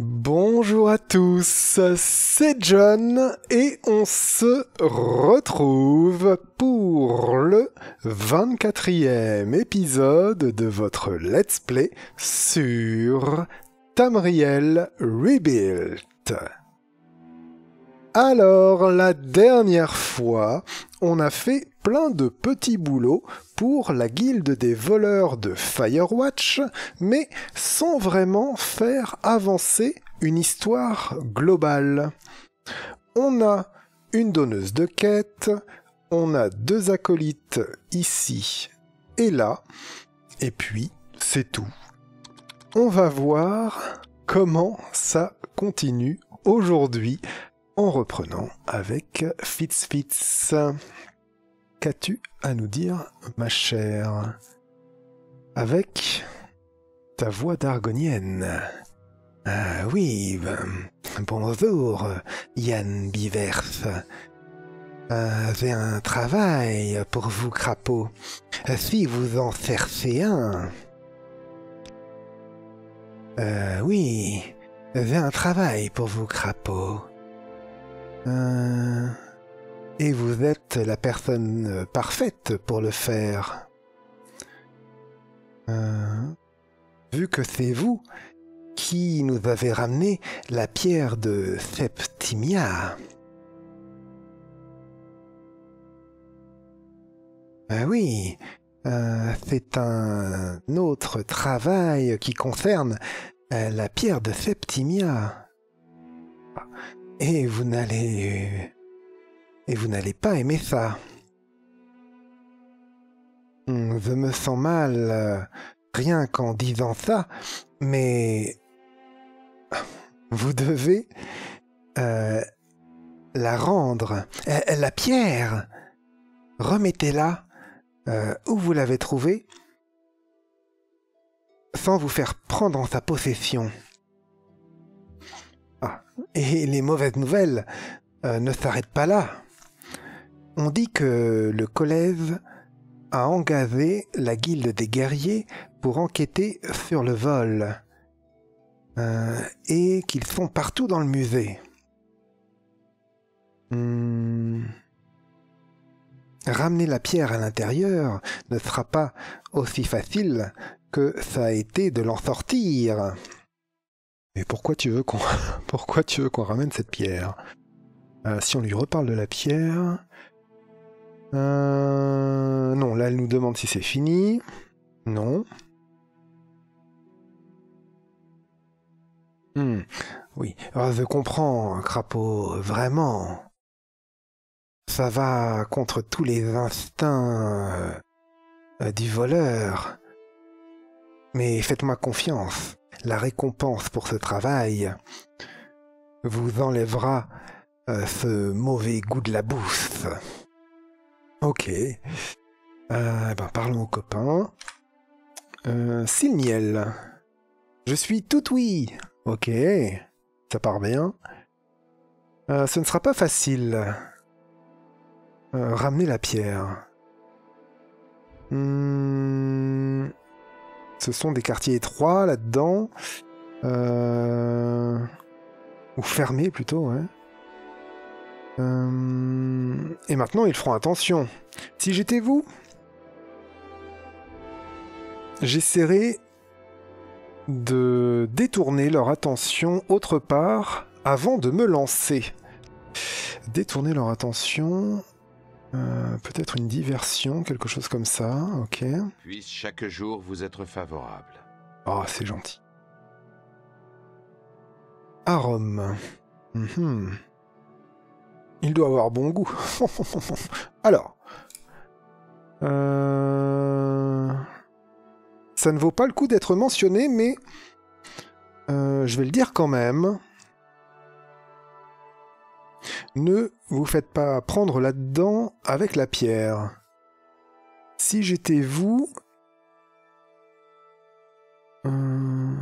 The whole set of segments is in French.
Bonjour à tous, c'est John et on se retrouve pour le 24e épisode de votre Let's Play sur Tamriel Rebuilt. Alors, la dernière fois, on a fait plein de petits boulots pour la guilde des voleurs de Firewatch, mais sans vraiment faire avancer une histoire globale. On a une donneuse de quête, on a deux acolytes ici et là, et puis c'est tout. On va voir comment ça continue aujourd'hui en reprenant avec Fitzfitz. Qu'as-tu à nous dire, ma chère? Avec ta voix d'argonienne. Ah oui, bonjour, Yann Bivers. Euh, J'ai un travail pour vous, crapaud. Si vous en cherchez un. Euh, oui, j'ai un travail pour vous, crapaud. Euh, et vous êtes la personne parfaite pour le faire. Euh, vu que c'est vous qui nous avez ramené la pierre de Septimia. Ah oui, euh, c'est un autre travail qui concerne euh, la pierre de Septimia. Et vous n'allez... Et vous n'allez pas aimer ça. Hmm, Je me sens mal, rien qu'en disant ça, mais... Vous devez... euh, la rendre. Euh, la pierre Remettez-la euh, où vous l'avez trouvée sans vous faire prendre en sa possession. Et les mauvaises nouvelles euh, ne s'arrêtent pas là. On dit que le collège a engagé la guilde des guerriers pour enquêter sur le vol. Euh, et qu'ils sont partout dans le musée. Hmm. Ramener la pierre à l'intérieur ne sera pas aussi facile que ça a été de l'en sortir. Et pourquoi tu veux qu'on pourquoi tu veux qu'on ramène cette pierre? Euh, Si on lui reparle de la pierre, Euh, non, là elle nous demande si c'est fini. Non. Hmm, Oui, Ah, je comprends, crapaud, vraiment. Ça va contre tous les instincts euh, euh, du voleur. Mais faites-moi confiance, la récompense pour ce travail vous enlèvera euh, ce mauvais goût de la bouffe. ok. Euh, ben, parlons aux copains. Euh, Silmiel. Je suis tout oui. Ok. Ça part bien. Euh, ce ne sera pas facile. Ramener la pierre. Hmm, Ce sont des quartiers étroits là-dedans. Euh, Ou fermés plutôt, ouais. Euh, Et maintenant, ils feront attention. Si j'étais vous, j'essaierais de détourner leur attention autre part avant de me lancer. Détourner leur attention. Euh, Peut-être une diversion, quelque chose comme ça. Ok. Puisse chaque jour vous être favorable. Oh, c'est gentil. Arôme. Mhm. Il doit avoir bon goût. Alors. Euh, Ça ne vaut pas le coup d'être mentionné, mais euh, je vais le dire quand même. Ne vous faites pas prendre là-dedans avec la pierre. Si j'étais vous, euh,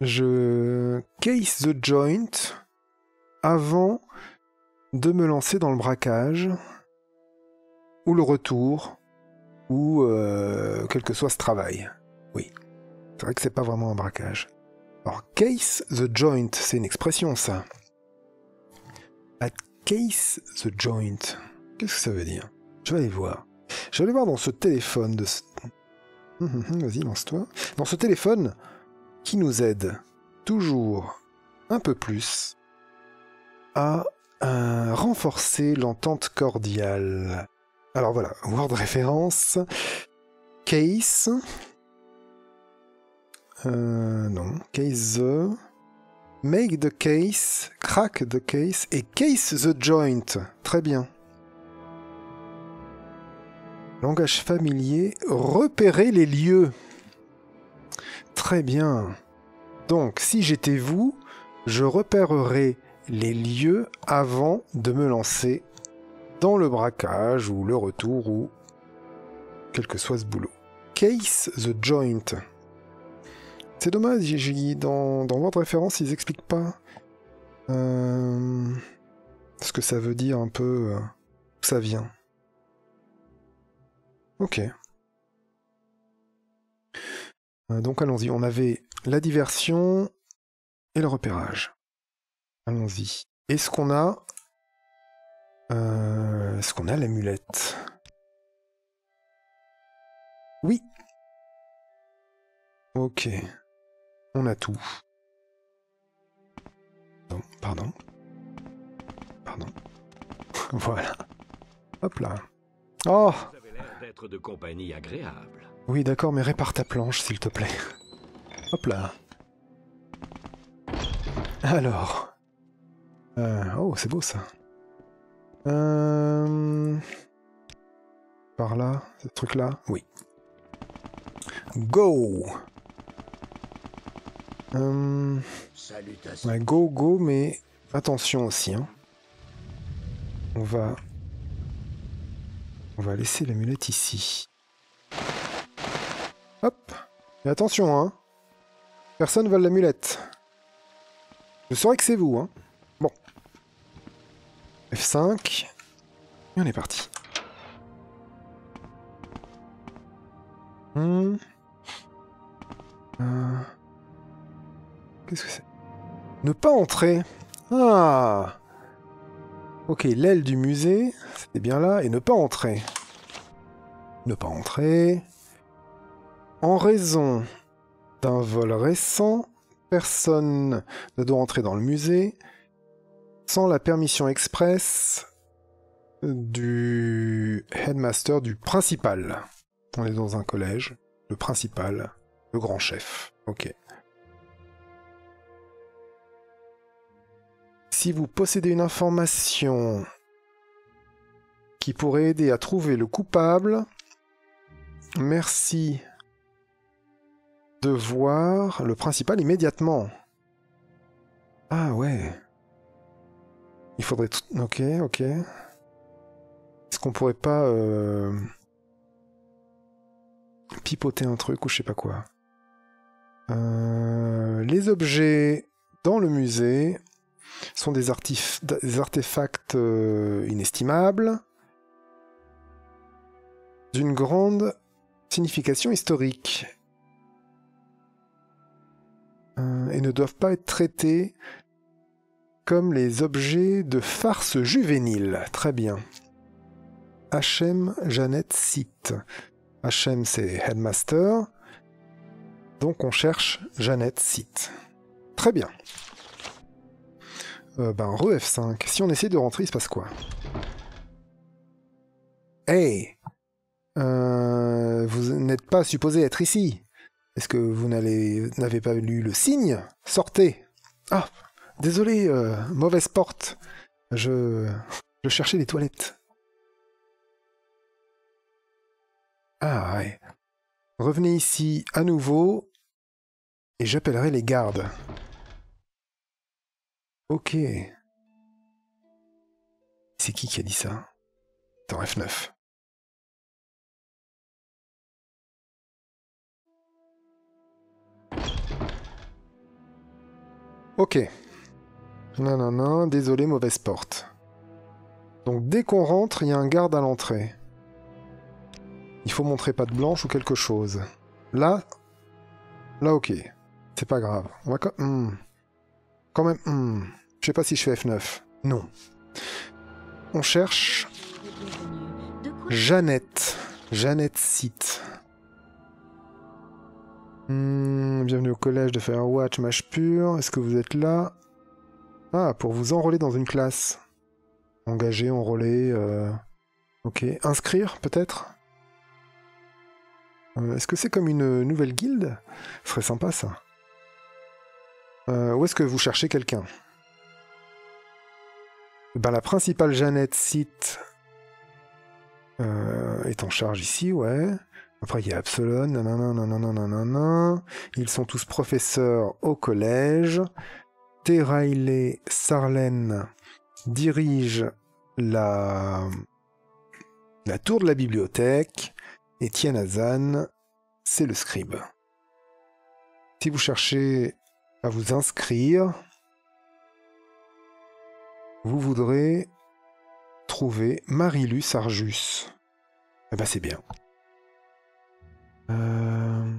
je case the joint avant de me lancer dans le braquage ou le retour ou euh, quel que soit ce travail. Oui, c'est vrai que c'est pas vraiment un braquage. Alors, case the joint, c'est une expression ça. Case the joint. Qu'est-ce que ça veut dire? Je vais aller voir. Je vais aller voir dans ce téléphone de ce... Hum, hum, hum, Vas-y, lance-toi. Dans ce téléphone qui nous aide toujours un peu plus à euh, renforcer l'entente cordiale. Alors voilà, word référence, case, euh, non, case the, make the case, crack the case et case the joint. Très bien. Langage familier, repérer les lieux. Très bien. Donc, si j'étais vous, je repérerais les lieux avant de me lancer dans le braquage ou le retour ou quel que soit ce boulot. Case the joint. C'est dommage, dans, dans votre référence, ils expliquent pas euh, ce que ça veut dire un peu, euh, où ça vient. Ok. Euh, donc allons-y, on avait la diversion et le repérage. Allons-y. Est-ce qu'on a... Est-ce qu'on a l'amulette? Oui. Ok. On a tout. Non, pardon. Pardon. voilà. Hop là. Oh Vous avez l'air d'être de compagnie agréable. Oui, d'accord, mais répare ta planche, s'il te plaît. Hop là. Alors. Euh, oh, c'est beau ça. Euh... Par là, ce truc-là Oui. Go Euh, ouais, Go, go, mais attention aussi. Hein. On va... On va laisser l'amulette ici. Hop Et attention, hein Personne vole l'amulette. Je saurais que c'est vous, hein Bon. F5. Et on est parti. Hmm. Euh. Qu'est-ce que c'est? Ne pas entrer. Ah Ok, l'aile du musée, c'était bien là, et ne pas entrer. Ne pas entrer. En raison d'un vol récent, personne ne doit entrer dans le musée sans la permission express du headmaster, du principal. On est dans un collège, le principal, le grand chef. Ok. Si vous possédez une information qui pourrait aider à trouver le coupable, merci de voir le principal immédiatement. Ah ouais. Il faudrait... Ok, ok. Est-ce qu'on pourrait pas... euh, pipoter un truc ou je sais pas quoi? Euh, Les objets dans le musée sont des, artefacts euh, inestimables d'une grande signification historique euh, et ne doivent pas être traités comme les objets de farce juvénile. Très bien. HM Jeannette Cite. HM c'est Headmaster. Donc on cherche Jeannette Cite. Très bien. Euh, ben, re F5. Si on essaie de rentrer, il se passe quoi? Hey Euh, Vous n'êtes pas supposé être ici. Est-ce que vous n'avez pas lu le signe? Sortez Ah Désolé, euh, mauvaise porte. Je... Je cherchais les toilettes. Ah ouais. Revenez ici à nouveau et j'appellerai les gardes. Ok. C'est qui qui a dit ça? Dans F9. Ok. Non, non, désolé, mauvaise porte. Donc dès qu'on rentre, il y a un garde à l'entrée. Il faut montrer patte blanche ou quelque chose. Là, là ok. C'est pas grave. On va hmm. Quand même... hmm. Je sais pas si je fais F9. Non. On cherche Jeannette. Jeannette Site. Hmm, bienvenue au collège de Firewatch, mâche pure. Est-ce que vous êtes là? Ah, pour vous enrôler dans une classe. Engager, enrôler. euh, Ok. Inscrire, peut-être? Euh, Est-ce que c'est comme une nouvelle guilde? Ce serait sympa, ça. Euh, où est-ce que vous cherchez quelqu'un? Eh ben, La principale Jeannette Site euh, est en charge ici, ouais. Après, il y a Absalon, nanana. Ils sont tous professeurs au collège. T. Riley Sarlen dirige la... la tour de la bibliothèque. Et Tien Hazan, c'est le scribe. Si vous cherchez à vous inscrire, vous voudrez trouver Marilus Arjus. Eh ben c'est bien. Euh,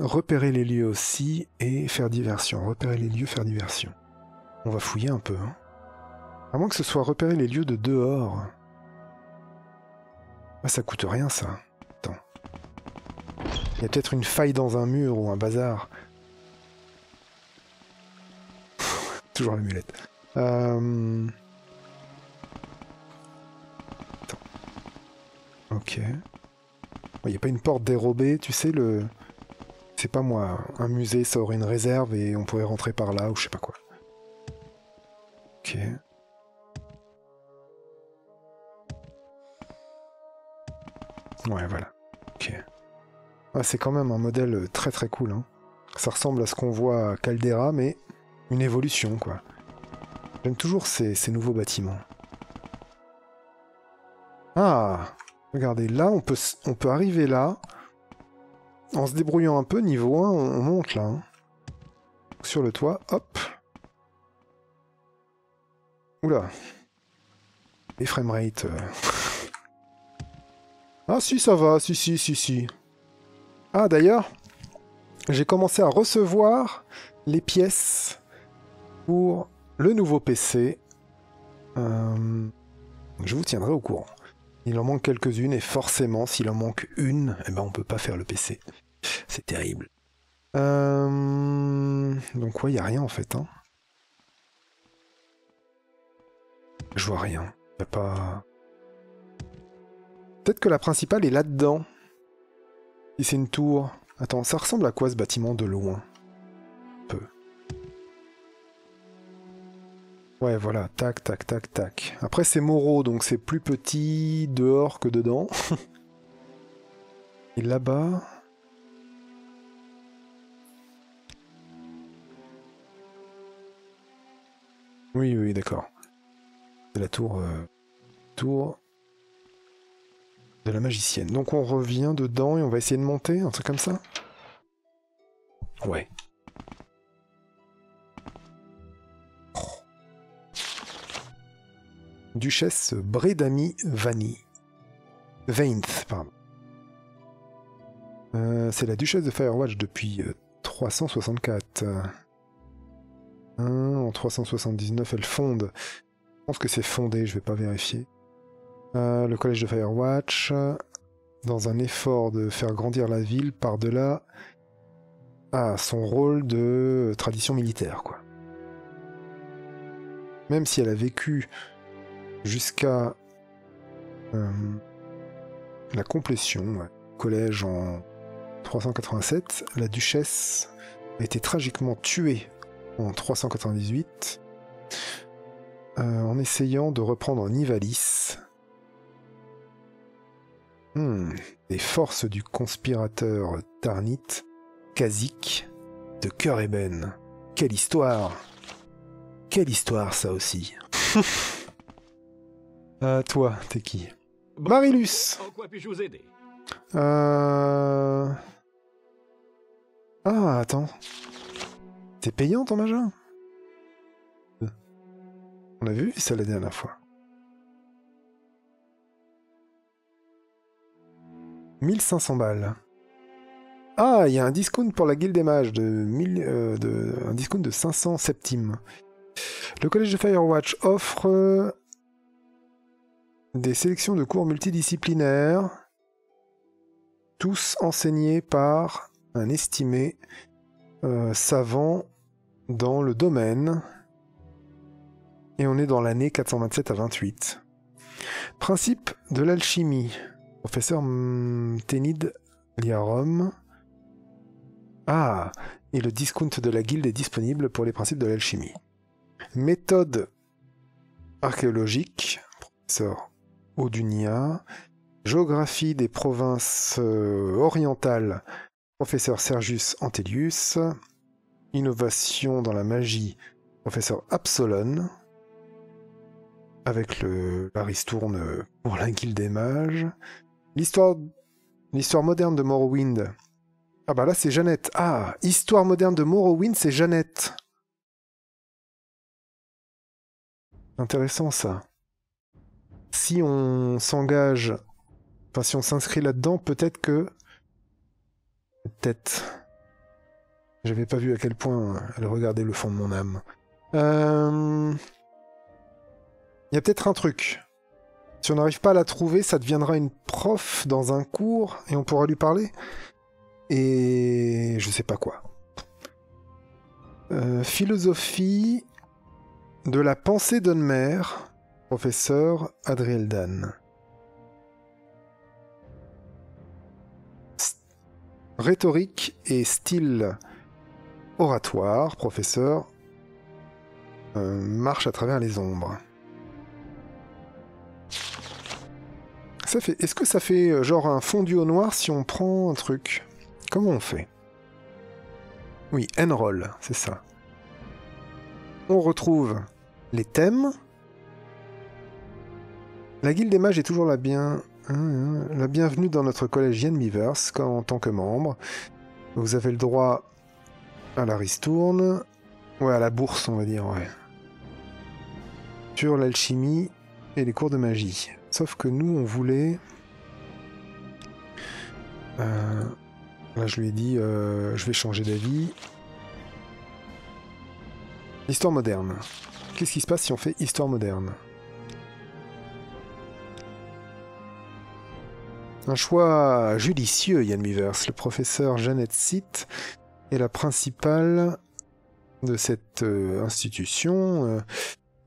repérer les lieux aussi et faire diversion. Repérer les lieux, faire diversion. On va fouiller un peu. Hein. À moins que ce soit repérer les lieux de dehors. Ah, ça coûte rien ça. Attends. Il y a peut-être une faille dans un mur ou un bazar. Toujours la mulette. Euh... Ok. Il n'y a pas une porte dérobée, tu sais, le... C'est pas moi, un musée, ça aurait une réserve et on pourrait rentrer par là ou je sais pas quoi. Ok. Ouais, voilà. Ok. Ah, c'est quand même un modèle très très cool. Hein. Ça ressemble à ce qu'on voit à Caldera, mais une évolution, quoi. J'aime toujours ces, nouveaux bâtiments. Ah Regardez, là, on peut, on peut arriver là. En se débrouillant un peu, niveau 1, on, on monte là. hein. Sur le toit, hop. Oula. Les framerates. euh. Ah si, ça va, si, si, si, si. Ah d'ailleurs, j'ai commencé à recevoir les pièces pour le nouveau PC. Euh, je vous tiendrai au courant. Il en manque quelques-unes et forcément, s'il en manque une, eh ben on peut pas faire le PC. C'est terrible. Euh, Donc ouais, il y a rien en fait. Hein. Je vois rien. Y a pas. Peut-être que la principale est là-dedans. Si c'est une tour. Attends, ça ressemble à quoi ce bâtiment de loin? Ouais, voilà, tac, tac, tac, tac. Après, c'est Moreau, donc c'est plus petit dehors que dedans. Et là-bas... Oui, oui, d'accord. C'est la tour... euh, Tour... De la magicienne. Donc on revient dedans et on va essayer de monter, un truc comme ça? Ouais. Duchesse Bredami Vani. Vainth, pardon. Euh, c'est la duchesse de Firewatch depuis euh, 364. Hein, en 379, elle fonde. Je pense que c'est fondé, je vais pas vérifier. Euh, le collège de Firewatch, dans un effort de faire grandir la ville par-delà à son rôle de tradition militaire, quoi. Même si elle a vécu jusqu'à euh, la complétion, ouais, collège en 387, la duchesse a été tragiquement tuée en 398 euh, en essayant de reprendre Nivalis. Hmm, les forces du conspirateur Tarnit, Kazik, de cœur ébène. Quelle histoire Quelle histoire ça aussi Euh, toi, t'es qui Marilus En quoi puis-je vous aider? Euh... Ah, attends. C'est payant ton machin On a vu ça la dernière fois. 1500 balles. Ah, il y a un discount pour la guilde des mages de, 1000, euh, de un discount de 500 septimes. Le collège de Firewatch offre euh, des sélections de cours multidisciplinaires, tous enseignés par un estimé euh, savant dans le domaine. Et on est dans l'année 427 à 28. Principe de l'alchimie. Professeur Ténide Liarum. Ah, et le discount de la guilde est disponible pour les principes de l'alchimie. Méthode archéologique, professeur Odunia. Géographie des provinces euh, orientales, professeur Sergius Antelius. Innovation dans la magie, professeur Absolon. Avec le l'Aristourne pour la guilde des mages. L'histoire l'histoire moderne de Morrowind. Ah bah là c'est Jeannette. Ah, histoire moderne de Morrowind, c'est Jeannette. Intéressant ça. Si on s'engage, enfin si on s'inscrit là-dedans, peut-être que... Peut-être... J'avais pas vu à quel point elle regardait le fond de mon âme. Euh... Il y a peut-être un truc. Si on n'arrive pas à la trouver, ça deviendra une prof dans un cours et on pourra lui parler. Et je sais pas quoi. Euh, philosophie de la pensée d'Onmer, professeur Adriel Dan. Rhétorique et style oratoire, professeur euh, marche à travers les ombres. Ça fait. Est-ce que ça fait euh, genre un fondu au noir si on prend un truc? Comment on fait? Oui, Enroll, c'est ça. On retrouve les thèmes. La guilde des mages est toujours la, bien... hein, la bienvenue dans notre collège Yen Beavers en tant que membre. Vous avez le droit à la ristourne. Ouais, à la bourse, on va dire, ouais. Sur l'alchimie et les cours de magie. Sauf que nous, on voulait... Euh, Là, je lui ai dit, euh, je vais changer d'avis. Histoire moderne. Qu'est-ce qui se passe si on fait histoire moderne? Un choix judicieux, Yann Mivers. Le professeur Jeannette Sitt est la principale de cette euh, institution. euh,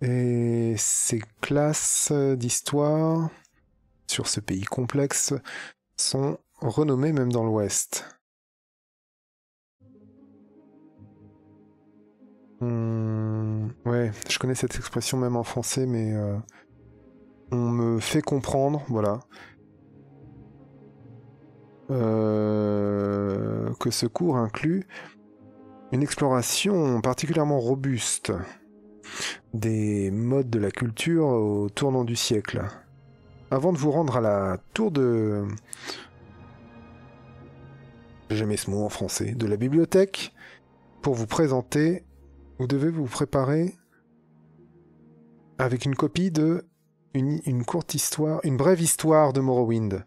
et ses classes d'histoire sur ce pays complexe sont renommées même dans l'Ouest. Hmm, ouais, je connais cette expression même en français, mais euh, on me fait comprendre, voilà, euh, que ce cours inclut une exploration particulièrement robuste des modes de la culture au tournant du siècle. Avant de vous rendre à la tour de... J'ai jamais ce mot en français. De la bibliothèque, pour vous présenter vous devez vous préparer avec une copie de une courte histoire, une brève histoire de Morrowind,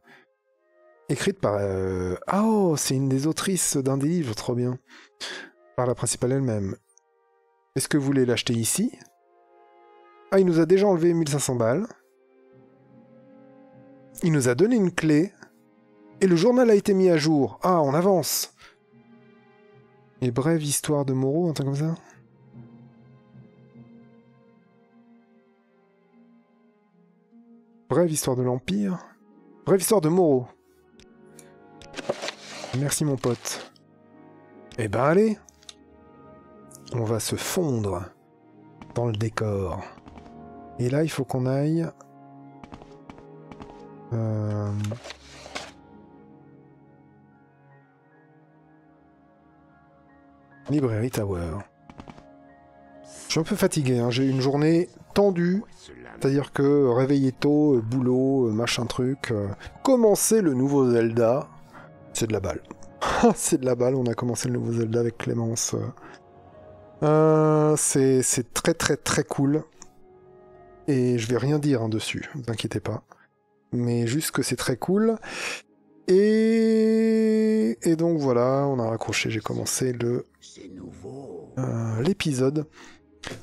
écrite par euh, ah oh c'est une des autrices d'un des livres, trop bien, par la principale elle-même. Est-ce que vous voulez l'acheter ici? Ah il nous a déjà enlevé 1500 balles. Il nous a donné une clé et le journal a été mis à jour. Ah on avance. Et brève histoire de Moreau, un truc comme ça? Brève histoire de l'Empire. Brève histoire de Moro. Merci mon pote. Eh ben allez. On va se fondre dans le décor. Et là, il faut qu'on aille... Euh, Librairie Tower. Je suis un peu fatigué, hein. j'ai eu une journée tendue. C'est-à-dire que réveiller tôt, euh, boulot, euh, machin truc. euh, commencer le nouveau Zelda, c'est de la balle. c'est de la balle, on a commencé le nouveau Zelda avec Clémence. euh. Euh, c'est très très très cool. Et je vais rien dire hein, dessus, ne vous inquiétez pas. Mais juste que c'est très cool. Et... Donc voilà, on a raccroché, j'ai commencé euh, l'épisode.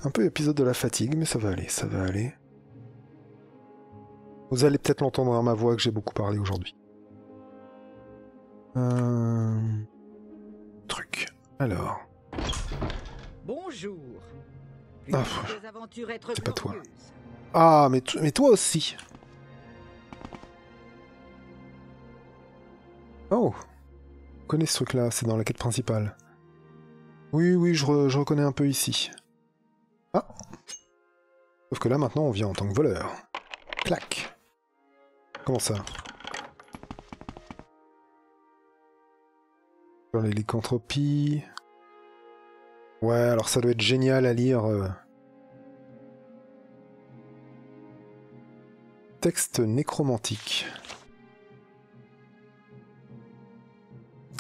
Un peu épisode de la fatigue, mais ça va aller, ça va aller. Vous allez peut-être l'entendre à ma voix que j'ai beaucoup parlé aujourd'hui. Euh... Truc. Alors. Bonjour. Ah, c'est pas toi. Ah, mais, toi aussi. Oh. Je connais ce truc-là, c'est dans la quête principale. Oui, oui, je, re- je reconnais un peu ici. Ah. Sauf que là, maintenant, on vient en tant que voleur. Clac. Comment ça? Dans les lycanthropies. Ouais, alors ça doit être génial à lire. euh. Texte nécromantique.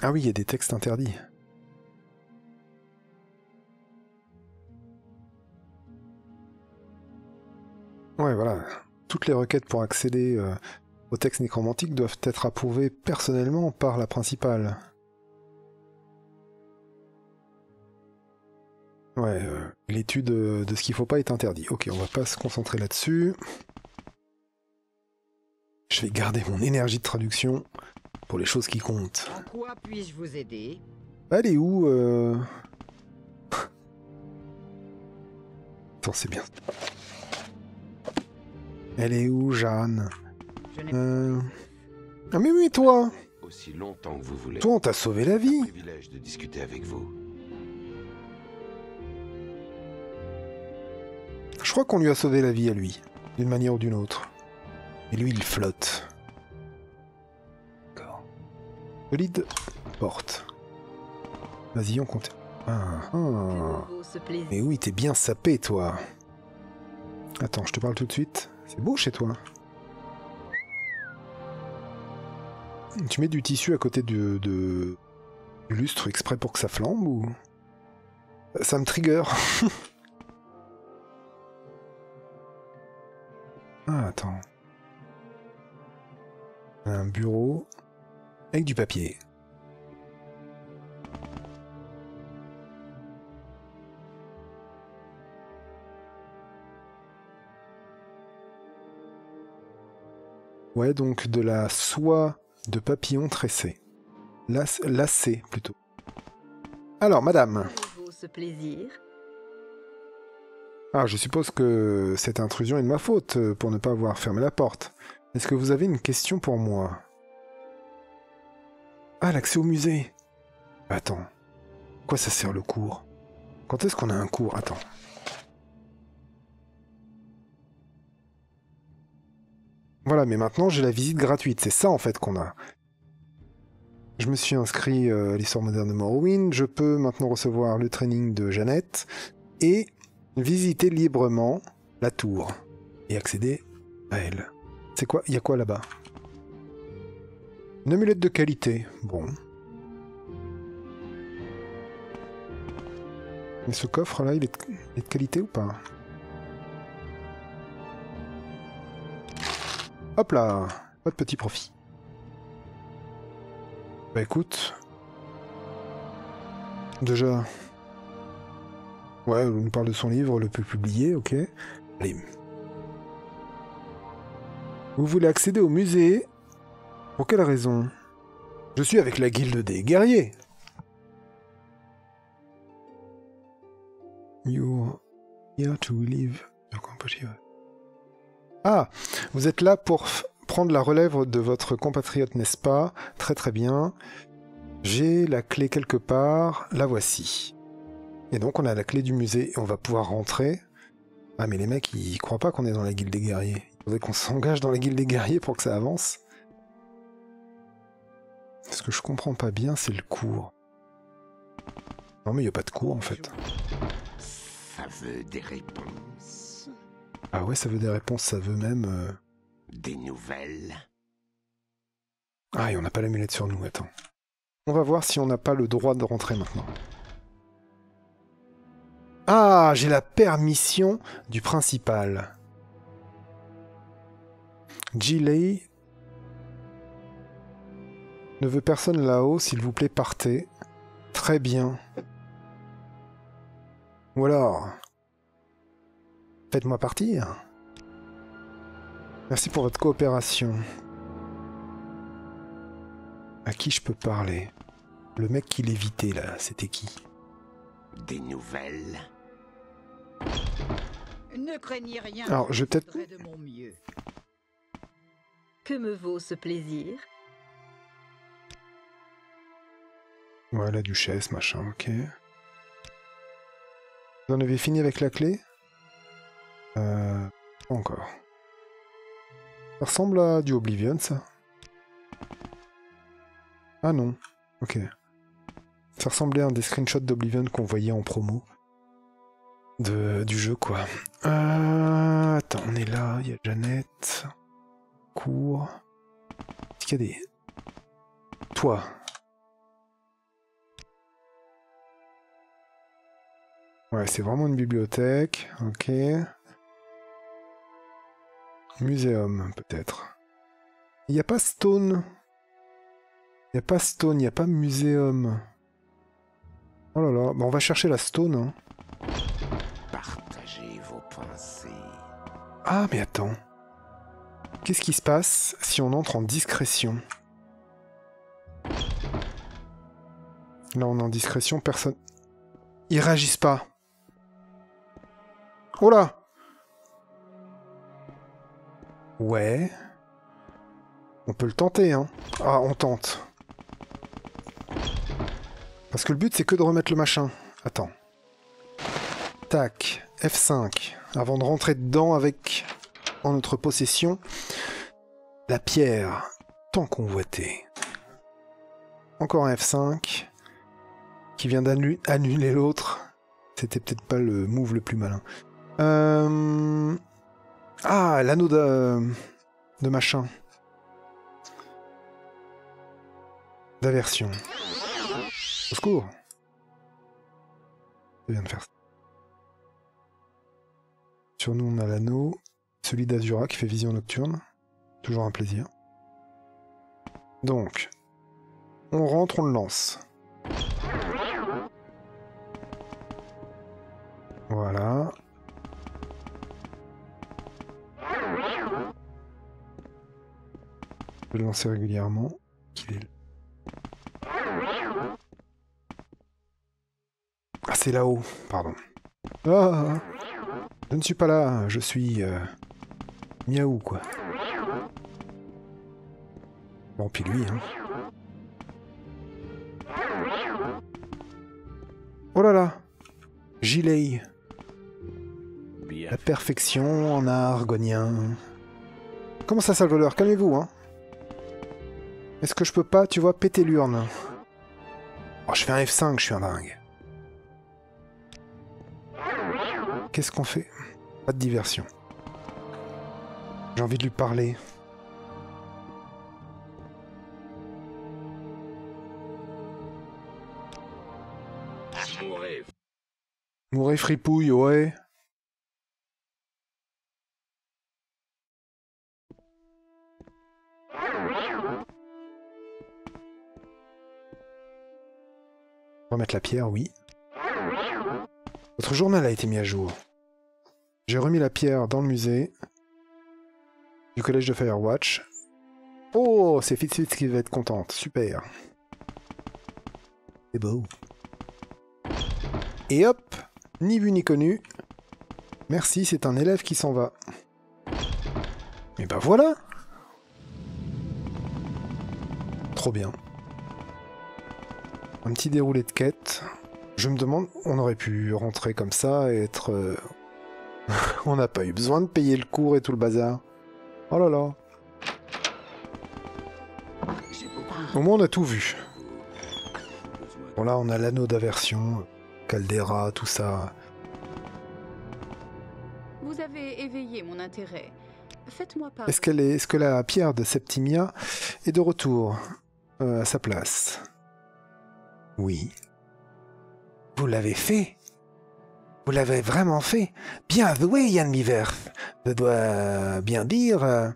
Ah oui, il y a des textes interdits. Ouais, voilà. Toutes les requêtes pour accéder euh, au texte nécromantique doivent être approuvées personnellement par la principale. Ouais, euh, l'étude euh, de ce qu'il faut pas est interdit. Ok, on va pas se concentrer là-dessus. Je vais garder mon énergie de traduction pour les choses qui comptent. En quoi puis-je vous aider? Elle est où euh... Attends, c'est bien. Elle est où, Jeanne? Euh... Ah mais oui, toi Aussi longtemps que vous voulez. Toi, on t'a sauvé la vie privilège de discuter avec vous. Je crois qu'on lui a sauvé la vie à lui, d'une manière ou d'une autre. Et lui, il flotte. D'accord. Solide porte. Vas-y, on compte. Ah, ah. Mais oui, t'es bien sapé, toi. Attends, je te parle tout de suite. C'est beau chez toi. Tu mets du tissu à côté du, de, du lustre exprès pour que ça flambe ou? Ça me trigger. ah, attends. Un bureau avec du papier. Ouais, donc de la soie de papillon tressé. Lac- Lacé, plutôt. Alors, madame. Ah, je suppose que cette intrusion est de ma faute euh, pour ne pas avoir fermé la porte. Est-ce que vous avez une question pour moi? Ah, l'accès au musée Attends. Quoi ça sert le cours? Quand est-ce qu'on a un cours? Attends. Voilà, mais maintenant j'ai la visite gratuite. C'est ça en fait qu'on a. Je me suis inscrit euh, à l'histoire moderne de Morrowind. Je peux maintenant recevoir le training de Jeannette et visiter librement la tour et accéder à elle. C'est quoi Il y a quoi là-bas? Une amulette de qualité. Bon. Mais ce coffre-là, il est de- qualité ou pas? Hop là Pas de petit profit. Bah écoute... Déjà... Ouais, on nous parle de son livre le plus publié, ok. Allez. Vous voulez accéder au musée? Pour quelle raison? Je suis avec la guilde des guerriers. You're here to compatriote. Ah, vous êtes là pour prendre la relève de votre compatriote, n'est-ce pas? Très très bien. J'ai la clé quelque part, la voici. Et donc on a la clé du musée et on va pouvoir rentrer. Ah mais les mecs ils croient pas qu'on est dans la guilde des guerriers. Il faudrait qu'on s'engage dans la guilde des guerriers pour que ça avance. Ce que je comprends pas bien c'est le cours. Non mais il y a pas de cours en fait. Ça veut des réponses, Ah ouais ça veut des réponses, ça veut même... euh, des nouvelles. Ah et on n'a pas l'amulette sur nous, attends. On va voir si on n'a pas le droit de rentrer maintenant. Ah, j'ai la permission du principal. Gillet. Ne veut personne là-haut, s'il vous plaît, partez. Très bien. Ou alors, faites-moi partir. Merci pour votre coopération. À qui je peux parler? Le mec qui l'évitait là, c'était qui? Des nouvelles Ne craignez rien. Alors, je vais peut-être- ferai de mon mieux. Que me vaut ce plaisir? Ouais, la duchesse, machin, ok. Vous en avez fini avec la clé? Euh... Pas encore. Ça ressemble à du Oblivion, ça Ah non, ok. Ça ressemblait à un des screenshots d'Oblivion qu'on voyait en promo. Du jeu, quoi. Euh... Attends, on est là, il y a Jeannette. Cours. Est-ce qu'il y a des... Toi, Ouais, c'est vraiment une bibliothèque. Ok. Muséum, peut-être. Il n'y a pas Stone. Il n'y a pas Stone, il n'y a pas Muséum. Oh là là, bah, on va chercher la Stone. hein. Ah, mais attends. Qu'est-ce qui se passe si on entre en discrétion? Là, on est en discrétion, personne... Ils réagissent pas. Oh là Ouais. On peut le tenter, hein. Ah, on tente. Parce que le but, c'est que de remettre le machin. Attends. Tac. F5. Avant de rentrer dedans avec, en notre possession, la pierre tant convoitée. Encore un F5 qui vient d'annuler l'autre. C'était peut-être pas le move le plus malin. Euh... Ah, l'anneau de... machin. D'aversion. Au secours. Je viens de faire ça. Sur nous, on a l'anneau. Celui d'Azura qui fait vision nocturne. Toujours un plaisir. Donc, on rentre, on le lance. Voilà. Je vais le lancer régulièrement. Ah, c'est là-haut, pardon. Ah Je ne suis pas là, je suis... Euh... Miaou, quoi. Bon, puis lui, hein. Oh là là Gilet. La perfection en argonien. Comment ça, Salvador Calmez-vous, hein. Est-ce que je peux pas, tu vois, péter l'urne? Oh, je fais un F5, je suis un dingue. Qu'est-ce qu'on fait? Pas de diversion. J'ai envie de lui parler. Mourez. Mourir fripouille, ouais. Remettre la pierre, oui. Votre journal a été mis à jour. J'ai remis la pierre dans le musée du collège de Firewatch. Oh, c'est Fitfit qui va être contente. Super. C'est beau. Et hop, ni vu ni connu. Merci, c'est un élève qui s'en va. Et ben voilà Trop bien. Un petit déroulé de quête. Je me demande, on aurait pu rentrer comme ça et être... on n'a pas eu besoin de payer le cours et tout le bazar. Oh là là. Au moins on a tout vu. Bon là on a l'anneau d'aversion, Caldera, tout ça. Vous avez éveillé mon intérêt. Faites-moi part. Est-ce qu'elle est, est-ce que la pierre de Septimia est de retour euh, à sa place? Oui. Vous l'avez fait? Vous l'avez vraiment fait. Bien joué, Yann Miver. Je dois bien dire euh,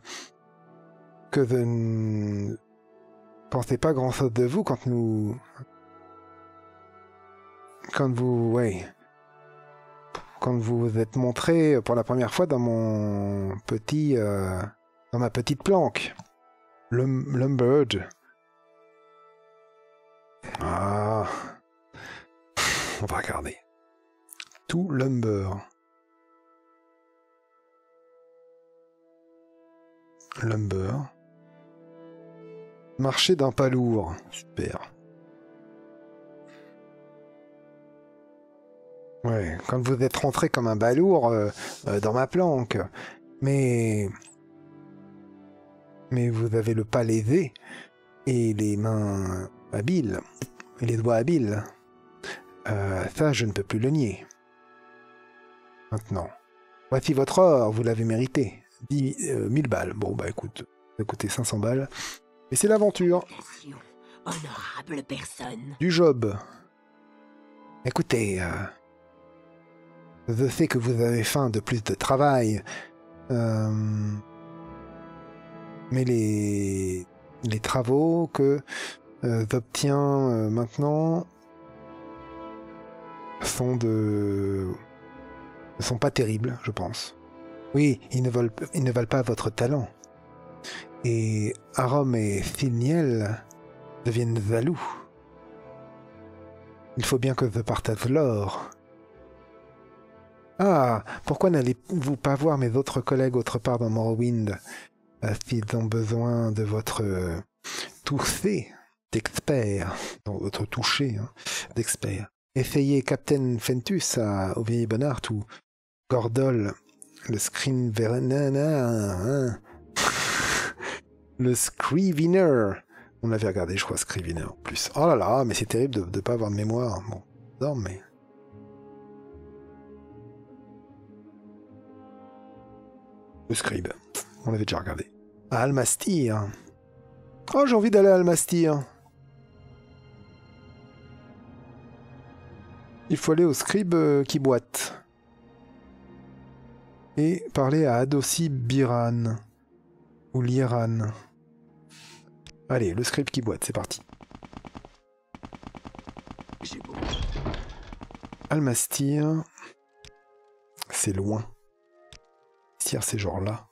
que je... n- pensez pas grand chose de vous quand nous. Quand vous. Ouais. Quand vous vous êtes montré pour la première fois dans mon petit. euh, dans ma petite planque. Lum-. Ah. On va regarder. Lumber. Lumber. Marché d'un pas lourd. Super. Ouais, quand vous êtes rentré comme un balourd euh, euh, dans ma planque. Mais. Mais vous avez le pas lésé et les mains habiles et les doigts habiles. Euh, ça, je ne peux plus le nier. Maintenant. Voici votre or, vous l'avez mérité. 10, euh, 1000 balles. Bon, bah écoute, ça coûté 500 balles. Et c'est l'aventure honorable personne. du job. Écoutez, euh, je sais que vous avez faim de plus de travail, euh, mais les, les travaux que euh, j'obtiens euh, maintenant sont de ne sont pas terribles, je pense. Oui, ils ne valent, pas votre talent. Et Arom et Silniel deviennent jaloux. Il faut bien que je partage l'or. Ah, pourquoi n'allez-vous pas voir mes autres collègues autre part dans Morrowind euh, s'ils ont besoin de votre euh, toucher d'expert, votre toucher hein, d'expert Essayez Captain Fentus à, au vieil Bonnard ou Gordol, le screen hein. le Scrivener. On l'avait regardé, je crois, Scrivener en plus. Oh là là, mais c'est terrible de ne pas avoir de mémoire. Bon, non, mais. Le Scribe. On l'avait déjà regardé. Almastir. Oh, j'ai envie d'aller à Almastir. Il faut aller au Scribe euh, qui boite. Et parler à Adossi Biran. Ou Liran. Allez, le script qui boite, c'est parti. Almastir, c'est loin. C'est genre là.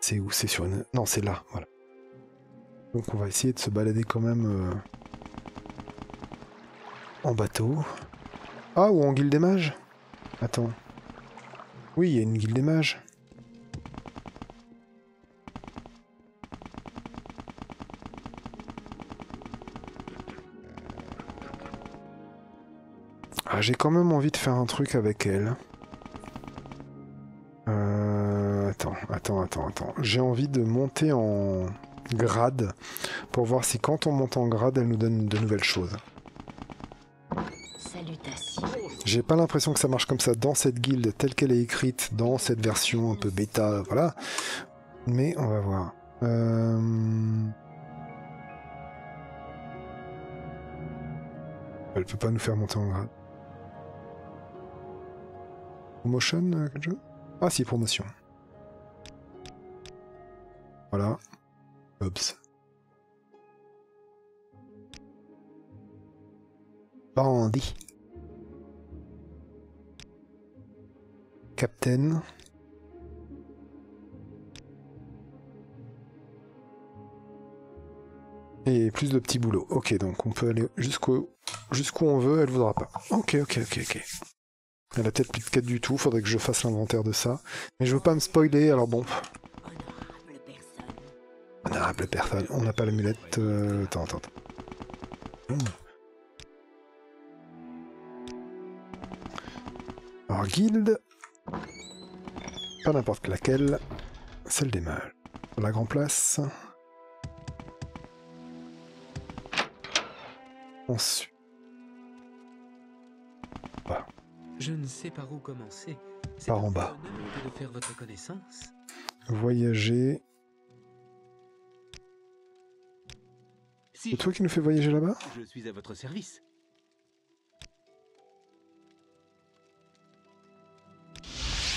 C'est où? C'est sur une... Non, c'est là, voilà. Donc on va essayer de se balader quand même euh, en bateau. Ah, ou en guilde des mages Attends. Oui, il y a une guilde des mages. Ah, j'ai quand même envie de faire un truc avec elle. Euh, attends, attends, attends, attends. J'ai envie de monter en grade pour voir si quand on monte en grade, elle nous donne de nouvelles choses. J'ai pas l'impression que ça marche comme ça dans cette guilde telle qu'elle est écrite, dans cette version un peu bêta, voilà. Mais on va voir. Euh... Elle peut pas nous faire monter en grade. Promotion, euh, Ah si, promotion. Voilà. Oups. Bandit. Captain. Et plus de petits boulots. Ok, donc on peut aller jusqu'où on veut, elle voudra pas. Ok, ok, ok, ok. Elle a peut-être plus de quête du tout, faudrait que je fasse l'inventaire de ça. Mais je veux pas me spoiler, alors bon. Honorable personne. On n'a pas l'amulette. Euh... Attends, attends, attends. Hmm. Alors, guilde. Pas n'importe laquelle. Celle des mâles. La grand place. Ensuite. Je ne sais par où commencer. Par en bas. honneur que de faire votre connaissance. Voyager. Si C'est toi qui nous fais voyager là-bas? Je suis à votre service.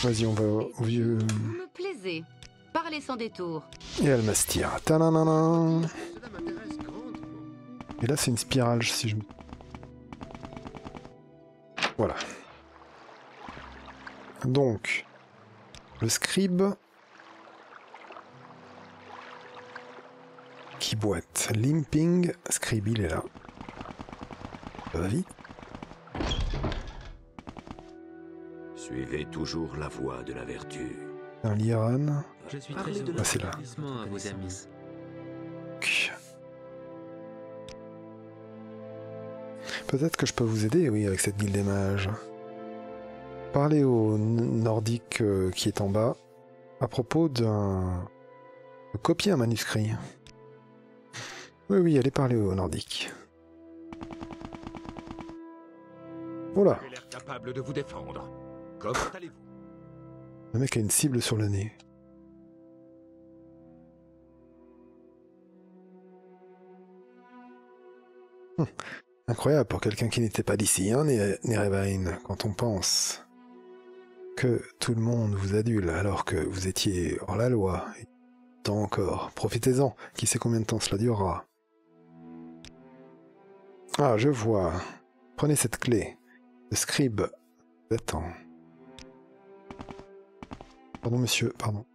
Vas-y, on va au vieux. Vous me plaisez. Par parler sans détour. Et Almastir. Et là, c'est une spirale, si je. Voilà. Donc, le scribe qui boite. Limping, scribe, il est là. Ça va vite Suivez toujours la voie de la vertu. Un Liran. Je suis Parlez très de heureux Ah, c'est là. d'établissement à vos amis. Peut-être que je peux vous aider, oui, avec cette guilde des mages. Parlez au nordique euh, qui est en bas à propos d'un. de copier un manuscrit. Oui, oui, allez parler au nordique. Voilà, capable de vous défendre. Le mec a une cible sur le nez. Hum, Incroyable pour quelqu'un qui n'était pas d'ici, hein, Nerevain, quand on pense que tout le monde vous adule alors que vous étiez hors la loi. Tant encore. Profitez-en. Qui sait combien de temps cela durera? Ah, je vois. Prenez cette clé. Le scribe. Attends. Pardon, monsieur, pardon.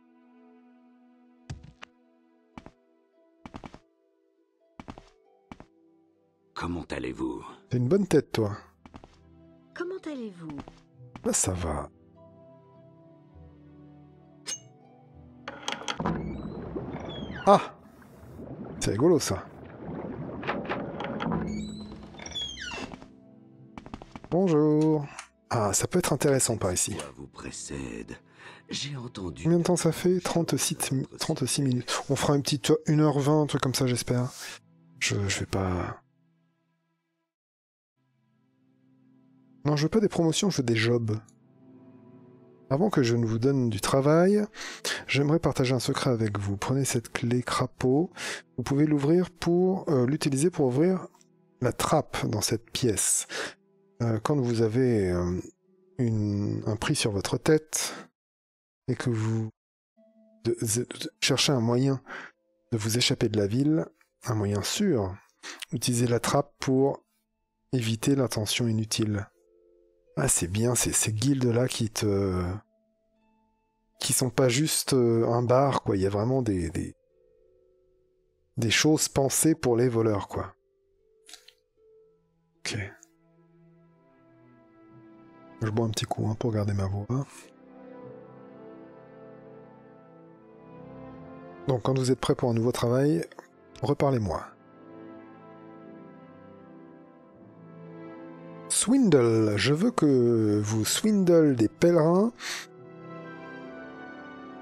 Comment allez-vous? T'as une bonne tête, toi. Comment allez-vous? Là, ça va. Ah C'est rigolo, ça. Bonjour. Ah, ça peut être intéressant par ici. Vous précède? J'ai entendu. Combien de temps ça fait? 36, mi- 36 minutes. On fera une petite 1h20, un truc comme ça, j'espère. Je, je vais pas... Non, je veux pas des promotions, je veux des jobs. Avant que je ne vous donne du travail, j'aimerais partager un secret avec vous. Prenez cette clé crapaud. Vous pouvez l'ouvrir pour euh, l'utiliser pour ouvrir la trappe dans cette pièce. Euh, quand vous avez euh, un prix sur votre tête, et que vous cherchez un moyen de vous échapper de la ville, un moyen sûr, utilisez la trappe pour éviter l'attention inutile. Ah, c'est bien, c'est ces guildes-là qui te... qui sont pas juste euh, un bar, quoi. Il y a vraiment des, des... des choses pensées pour les voleurs, quoi. Ok. Je bois un petit coup hein, pour garder ma voix. Donc quand vous êtes prêt pour un nouveau travail, reparlez-moi. Swindle, je veux que vous swindle des pèlerins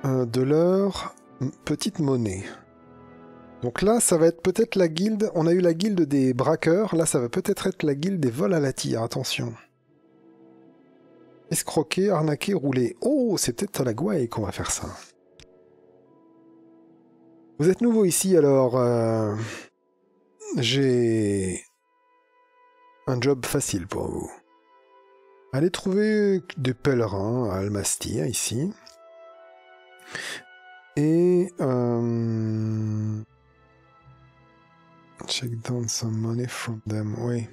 euh, de leur petite monnaie. Donc là, ça va être peut-être la guilde. On a eu la guilde des braqueurs. Là, ça va peut-être être la guilde des vols à la tire. Attention. Escroquer, arnaquer, rouler. Oh, c'est peut-être à la gouaille qu'on va faire ça. Vous êtes nouveau ici, alors euh, j'ai un job facile pour vous. Allez trouver des pèlerins à Almastir, ici. Et... Euh, check down some money from them, oui.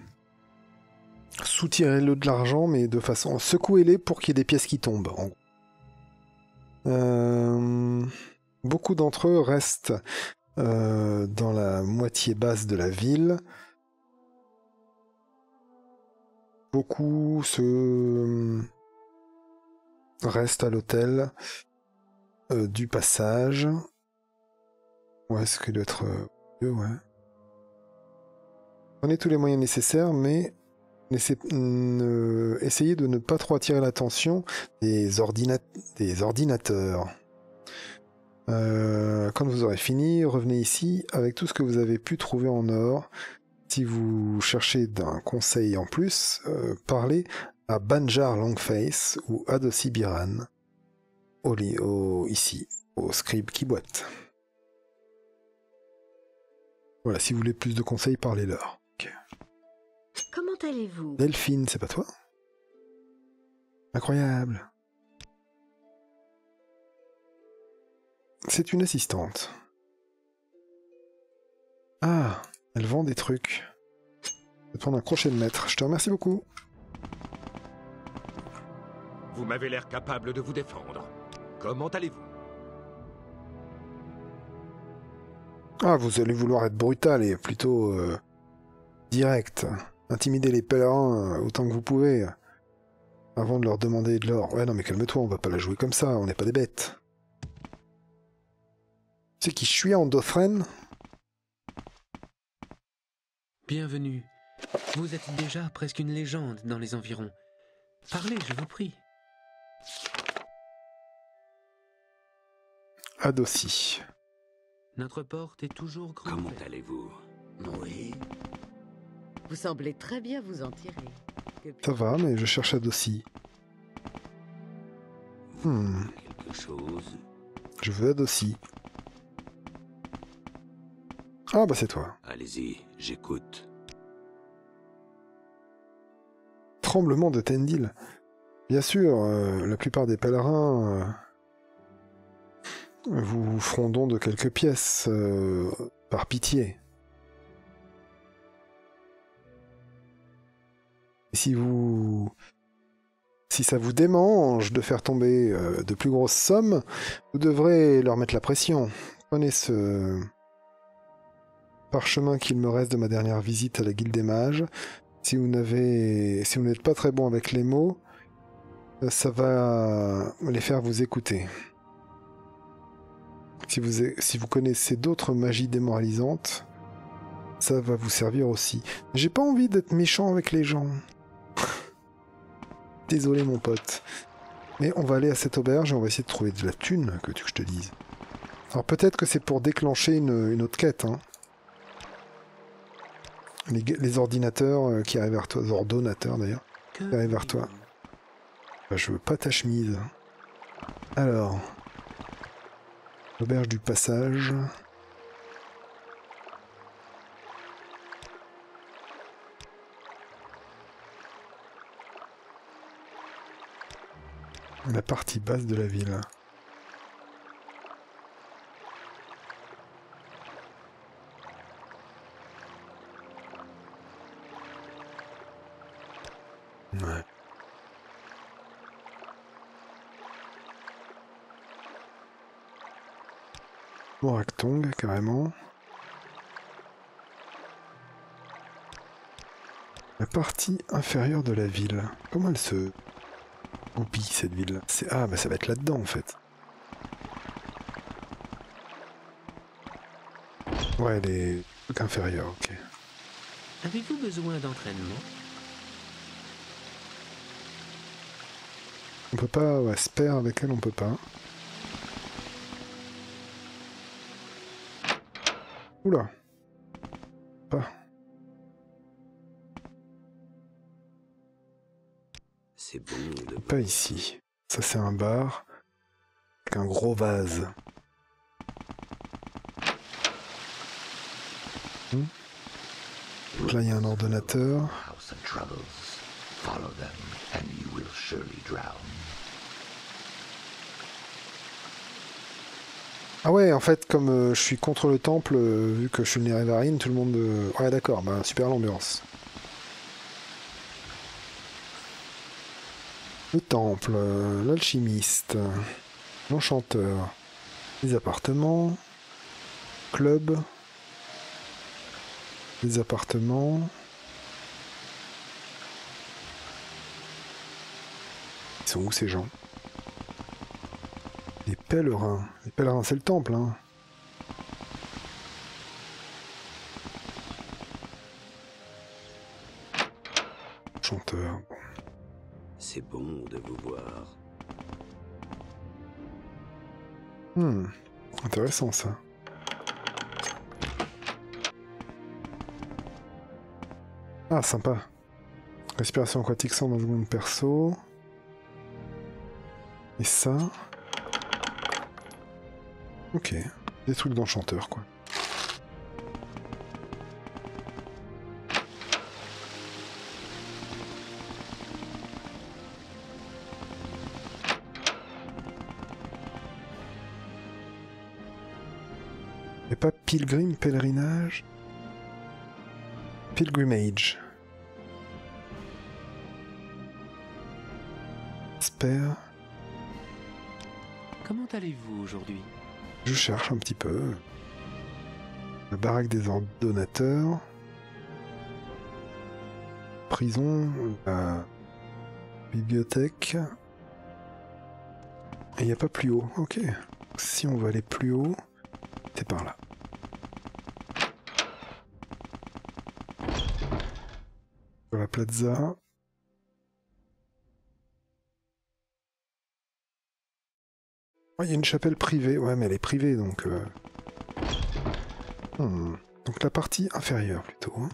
Soutirez-le de l'argent, mais de façon... Secouez-les pour qu'il y ait des pièces qui tombent. Euh, Beaucoup d'entre eux restent euh, dans la moitié basse de la ville. Beaucoup se restent à l'hôtel euh, du passage. Ouais, ce qui doit être euh, ouais. Prenez tous les moyens nécessaires, mais essayez de ne pas trop attirer l'attention des ordinateurs. Euh, quand vous aurez fini, revenez ici avec tout ce que vous avez pu trouver en or. Si vous cherchez d'un conseil en plus, euh, parlez à Banjar Longface ou Adossi Biran, au, au- ici, au scribe qui boite. Voilà, si vous voulez plus de conseils, parlez-leur. Ok. Comment allez-vous? Delphine, c'est pas toi? Incroyable. C'est une assistante. Ah, elle vend des trucs. Je vais prendre un crochet de maître. Je te remercie beaucoup. Vous m'avez l'air capable de vous défendre. Comment allez-vous? Ah, vous allez vouloir être brutal et plutôt euh, direct. Intimider les pèlerins euh, autant que vous pouvez. Avant de leur demander de l'or. Ouais, non, mais calme-toi, on va pas la jouer comme ça, on n'est pas des bêtes. C'est qui je suis Bienvenue. Vous êtes déjà presque une légende dans les environs. Parlez, je vous prie. Adossi. Notre porte est toujours grande. Comment allez-vous? Oui. Vous semblez très bien vous en tirer. Ça va, mais je cherche Adossi. Hmm, Quelque chose? Je veux Adossi. Ah bah c'est toi. Allez-y, j'écoute. Tremblement de Tendil. Bien sûr, euh, la plupart des pèlerins euh, vous feront don de quelques pièces euh, par pitié. Et si vous si ça vous démange de faire tomber de plus grosses sommes, vous devrez leur mettre la pression. Prenez ce parchemin qu'il me reste de ma dernière visite à la Guilde des Mages. Si vous n'avez, si vous n'êtes pas très bon avec les mots, euh, ça va les faire vous écouter. Si vous, si vous connaissez d'autres magies démoralisantes, ça va vous servir aussi. J'ai pas envie d'être méchant avec les gens. Désolé mon pote. Mais on va aller à cette auberge et on va essayer de trouver de la thune, que tu je te dise. Alors peut-être que c'est pour déclencher une, une autre quête, hein. Les, ordinateurs euh, qui arrivent vers toi, les ordonnateurs d'ailleurs, qui arrivent vers toi. Bah, je veux pas ta chemise. Alors. L'auberge du passage. La partie basse de la ville. Moraktung, carrément. La partie inférieure de la ville. Comment elle se goupille cette ville? C'est ah bah ça va être là-dedans en fait. Ouais, les trucs inférieurs, ok. Avez-vous besoin d'entraînement? On peut pas, ouais, spare avec elle, on peut pas. Oula. Pas. C'est bon de Pas ici. Ça, c'est un bar. Avec un gros vase. Hmm. Donc là, il y a un ordonnateur. House of troubles. Follow them, and you will surely drown. Ah ouais, en fait, comme euh, je suis contre le temple, euh, vu que je suis le Nerevarine, tout le monde... Ouais, d'accord, bah, super l'ambiance. Le temple, euh, l'alchimiste, l'enchanteur, les appartements, club, les appartements... Ils sont où ces gens? Les pèlerins. Les pèlerins, c'est le temple, hein. Chanteur. C'est bon de vous voir. Hmm. Intéressant, ça. Ah, sympa. Respiration aquatique sans mouvement de perso. Et ça... Ok. Des trucs d'enchanteur, quoi. Pilgrim, pèlerinage? Pilgrimage. Spare. Comment allez-vous aujourd'hui? Je cherche un petit peu. La baraque des ordonnateurs. Prison. Bibliothèque. Et il n'y a pas plus haut. Ok. Si on veut aller plus haut, c'est par là. Sur la plaza. Oh, Il y a une chapelle privée. Ouais, mais elle est privée, donc... euh. Hmm. Donc la partie inférieure, plutôt. hein.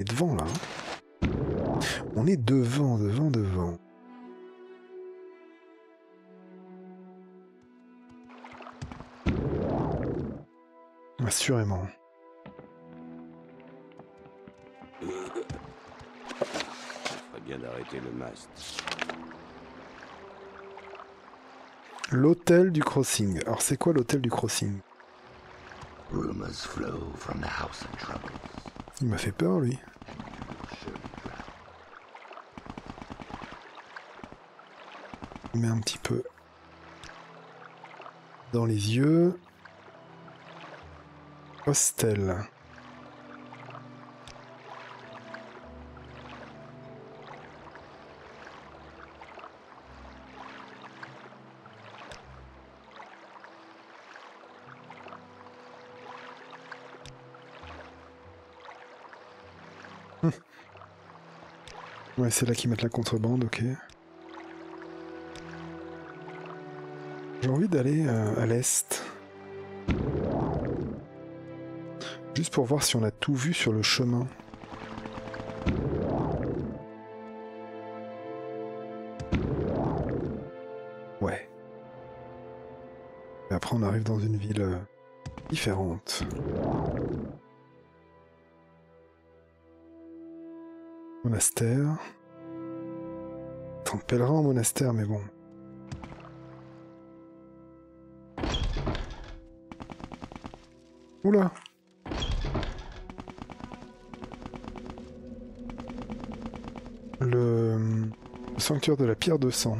Et devant, là. hein. On est devant, devant, devant. Assurément. ferait bien d'arrêter le mast. L'hôtel du crossing. Alors c'est quoi l'hôtel du crossing? Rumors flow from the house of troubles. Il m'a fait peur lui. Met un petit peu dans les yeux. Hostel. C'est là qu'ils mettent la contrebande, ok. J'ai envie d'aller euh, à l'est. Juste pour voir si on a tout vu sur le chemin. Monastère. Tant de pèlerins en monastère, mais bon. Oula Le sanctuaire de la pierre de sang.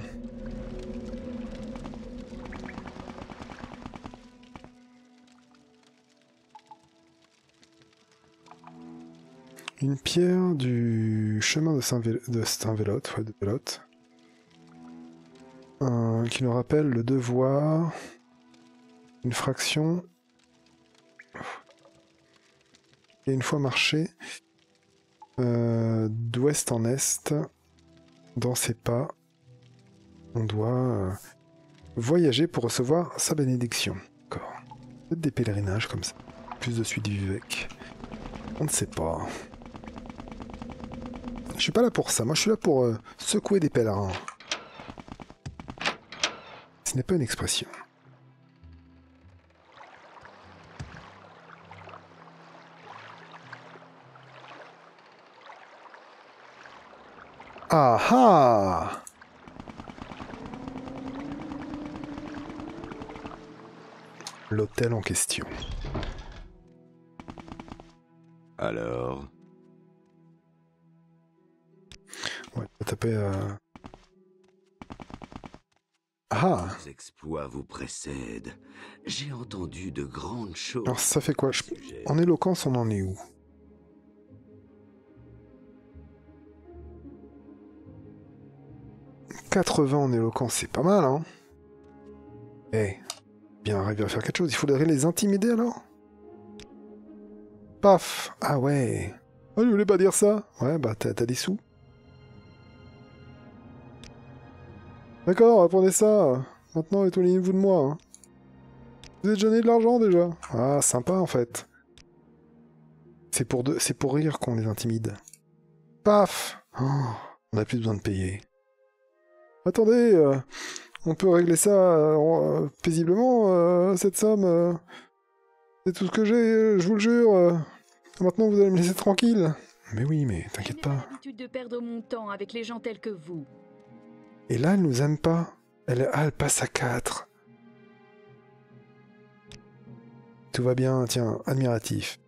Une pierre du chemin de Saint-Vé- de Saint-Vélote, ouais, de Vélote. Un- qui nous rappelle le devoir, une fraction et une fois marché euh, d'ouest en est, dans ses pas, on doit euh, voyager pour recevoir sa bénédiction. Peut-être des pèlerinages comme ça. Plus de suite du Vivec. On ne sait pas. Suis pas là pour ça. Moi, je suis là pour euh, secouer des pèlerins. Ce n'est pas une expression. Ah ah L'hôtel en question. Alors, Euh, Ah vos exploits vous précèdent. J'ai entendu de grandes choses. Alors ça fait quoi? Je-. En éloquence, on en est où « 80 en éloquence, c'est pas mal, hein Eh, bien arriver à faire quelque chose. Il faudrait les intimider, alors Paf Ah ouais Ah, je voulais pas dire ça? Ouais, bah t'as des sous. D'accord, prenez ça. Maintenant, éloignez-vous de moi. hein. Vous êtes donné de l'argent, déjà Ah, sympa, en fait. C'est pour, de... pour rire qu'on les intimide. Paf Oh, On a plus besoin de payer. Attendez, euh, on peut régler ça euh, paisiblement, euh, cette somme. C'est tout ce que j'ai, je vous le jure. Maintenant, vous allez me laisser tranquille. Mais oui, mais t'inquiète pas. l'habitude de perdre mon temps avec les gens tels que vous. Et là, elle nous aime pas. Elle, passe à 4. Tout va bien, tiens, admiratif.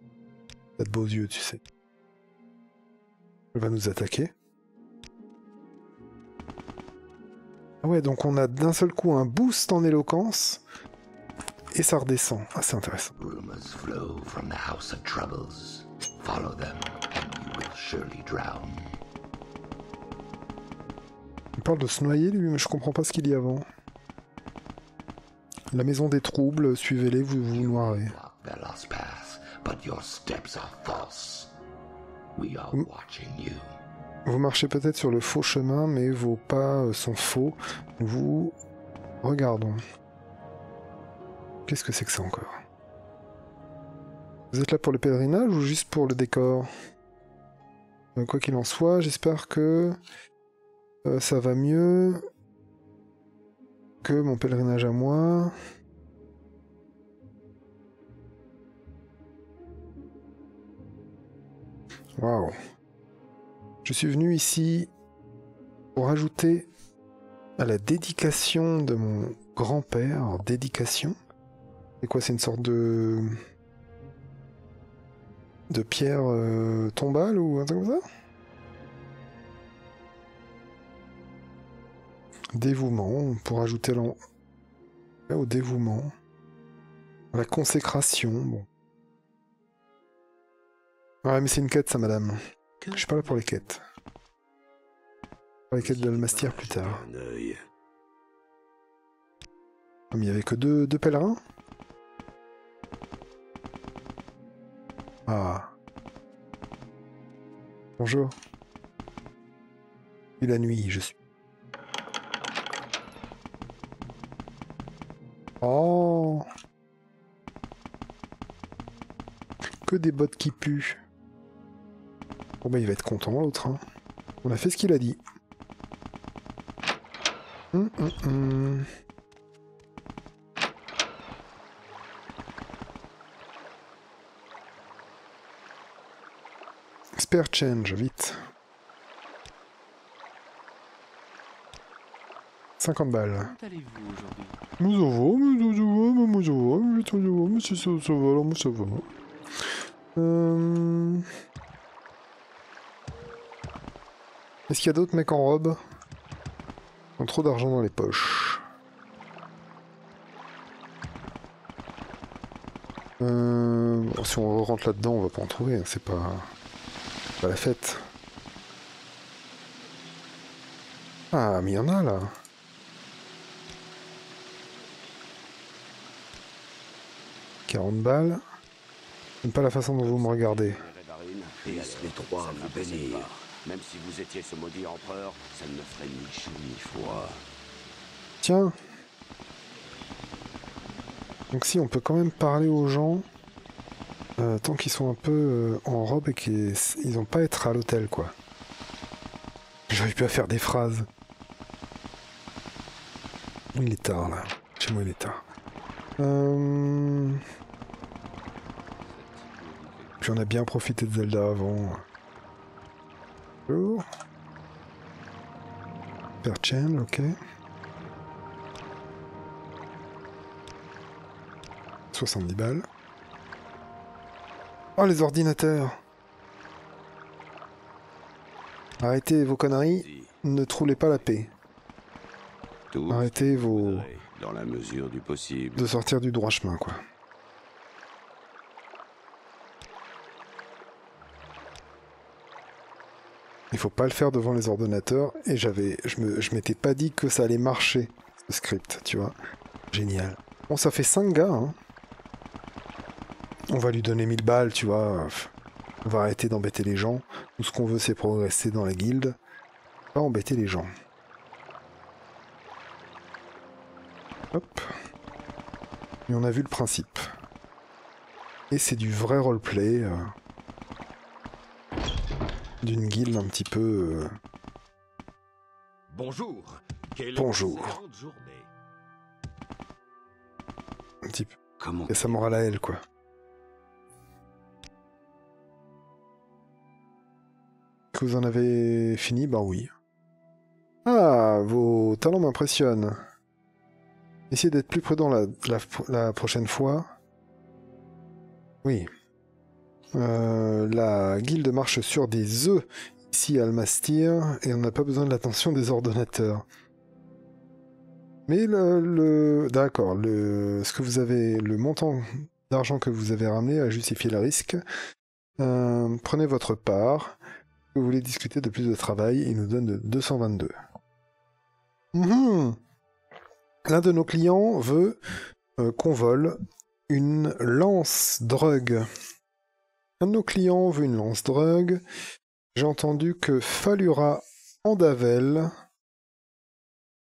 T'as de beaux yeux, tu sais. Elle va nous attaquer. Ah ouais, donc on a d'un seul coup un boost en éloquence et ça redescend. Ah, c'est intéressant. Rumors flow from the House of Troubles. Follow them, and you will surely drown. Parle de se noyer, lui, mais je comprends pas ce qu'il y a avant. La maison des troubles, suivez-les, vous vous noirez. Vous marchez peut-être sur le faux chemin, mais vos pas euh, sont faux. Vous regardons. Qu'est-ce que c'est que ça encore? Vous êtes là pour le pèlerinage ou juste pour le décor? Euh, Quoi qu'il en soit, j'espère que euh, ça va mieux que mon pèlerinage à moi. Waouh. Je suis venu ici pour ajouter à la dédication de mon grand-père. Dédication C'est quoi C'est une sorte de. de pierre euh, tombale ou un truc comme ça? Dévouement, pour ajouter au dévouement. La consécration, bon. Ouais, mais c'est une quête, ça, madame. Je suis pas là pour les quêtes. Pour les quêtes de Almastir plus tard. Mais il y avait que deux, deux pèlerins Ah. Bonjour. Et la nuit, je suis. Oh Que des bottes qui puent. Bon bah il va être content l'autre. Hein. On a fait ce qu'il a dit. Hum, hum, hum. Spare change, vite. 50 balles. Va. Euh... Est-ce qu'il y a d'autres mecs en robe? Ils ont trop d'argent dans les poches. Euh... si on rentre là-dedans, on va pas en trouver, hein, c'est pas... pas la fête. Ah, mais il y en a là 40 balles. J'aime pas la façon dont vous me regardez. Puisse les trois vous bénir. Même si vous étiez ce maudit empereur, ça ne me ferait ni chaud ni froid. Tiens. Donc si, on peut quand même parler aux gens euh, tant qu'ils sont un peu euh, en robe et qu'ils ils ont pas à être à l'hôtel, quoi. J'arrive plus à faire des phrases. Il est tard, là. Chez moi, il est tard. Euh... Puis on a bien profité de Zelda avant. Bonjour. Per chain, ok. 70 balles. Oh, les ordinateurs Arrêtez vos conneries, ne trouvez pas la paix. Tout Arrêtez vos... dans la mesure du possible. de sortir du droit chemin, quoi. Il faut pas le faire devant les ordinateurs, et j'avais... Je me- je m'étais pas dit que ça allait marcher, ce script, tu vois. Génial. Bon, ça fait 5 gars, hein. On va lui donner 1000 balles, tu vois. On va arrêter d'embêter les gens. Tout ce qu'on veut, c'est progresser dans la guilde. Pas embêter les gens. Hop. Et on a vu le principe. Et c'est du vrai roleplay. euh, D'une guilde un petit peu... euh, Bonjour. Quelle Bonjour. journée. un petit peu... Comment Et sa morale à elle, quoi. Que vous en avez fini? Bah oui. Ah, vos talents m'impressionnent. Essayez d'être plus prudent la, prochaine fois. Oui. Euh, la guilde marche sur des œufs ici à Almastir et on n'a pas besoin de l'attention des ordonnateurs. Mais le, d'accord, le ce que vous avez, le montant d'argent que vous avez ramené a justifié le risque. Euh, prenez votre part. Vous voulez discuter de plus de travail, il nous donne de 222. Mhm. L'un de nos clients veut euh, qu'on vole une lance drogue. Un de nos clients veut une lance drogue. J'ai entendu que Falura Andavel,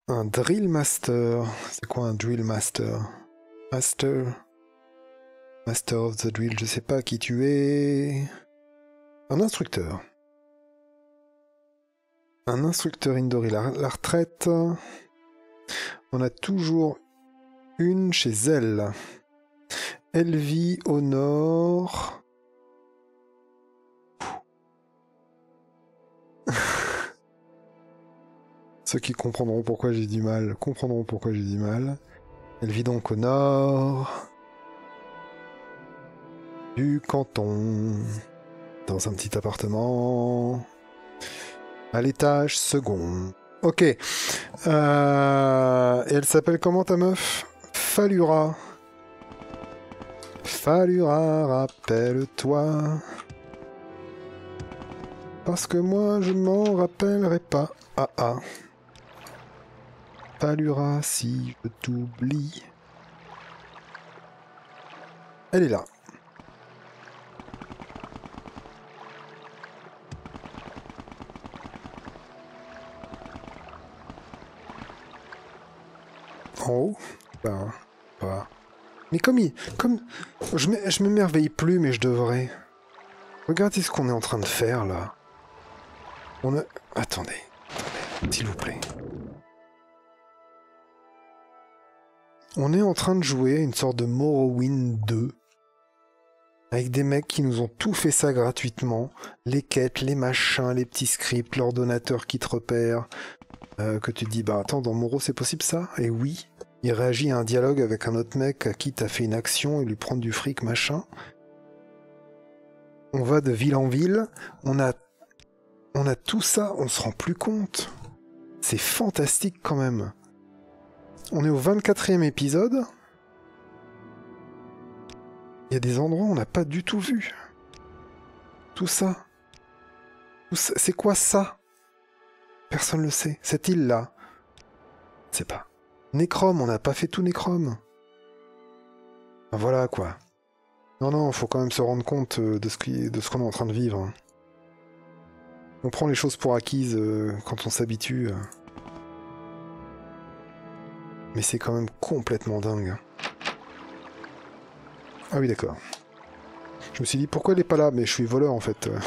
un drill master. C'est quoi un drill master? Master? Master of the drill, je sais pas qui tu es. Un instructeur. Un instructeur Indori, la retraite. On a toujours une chez elle. Elle vit au nord. Ceux qui comprendront pourquoi j'ai du mal, comprendront pourquoi j'ai du mal. Elle vit donc au nord du canton, dans un petit appartement, à l'étage second. Ok. Euh, et elle s'appelle comment ta meuf? Falura. Falura, rappelle-toi. Parce que moi, je m'en rappellerai pas. Ah ah. Falura, si je t'oublie. Elle est là. En haut Bah, bah. Mais comme il... Comme... Je m'é- je m'émerveille plus, mais je devrais. Regardez ce qu'on est en train de faire, là. On a... Attendez. S'il vous plaît. On est en train de jouer une sorte de Morrowind 2. Avec des mecs qui nous ont tout fait ça gratuitement. Les quêtes, les machins, les petits scripts, l'ordonnateur qui te repère. euh, que tu dis, bah attends, dans Morrow c'est possible ça? Et oui. Il réagit à un dialogue avec un autre mec à qui t'as fait une action et lui prendre du fric, machin. On va de ville en ville. On a, on a tout ça, on se rend plus compte. C'est fantastique quand même. On est au 24e épisode. Il y a des endroits où on n'a pas du tout vu. Tout ça. C'est quoi ça? Personne ne le sait. Cette île-là. Sais pas. Nécrom, on n'a pas fait tout Nécrom. Ben voilà quoi. Non, non, faut quand même se rendre compte euh, de ce qu'on est en train de vivre. On prend les choses pour acquises euh, quand on s'habitue. euh. Mais c'est quand même complètement dingue. Ah oui, d'accord. Je me suis dit, pourquoi elle est pas là? Mais je suis voleur en fait.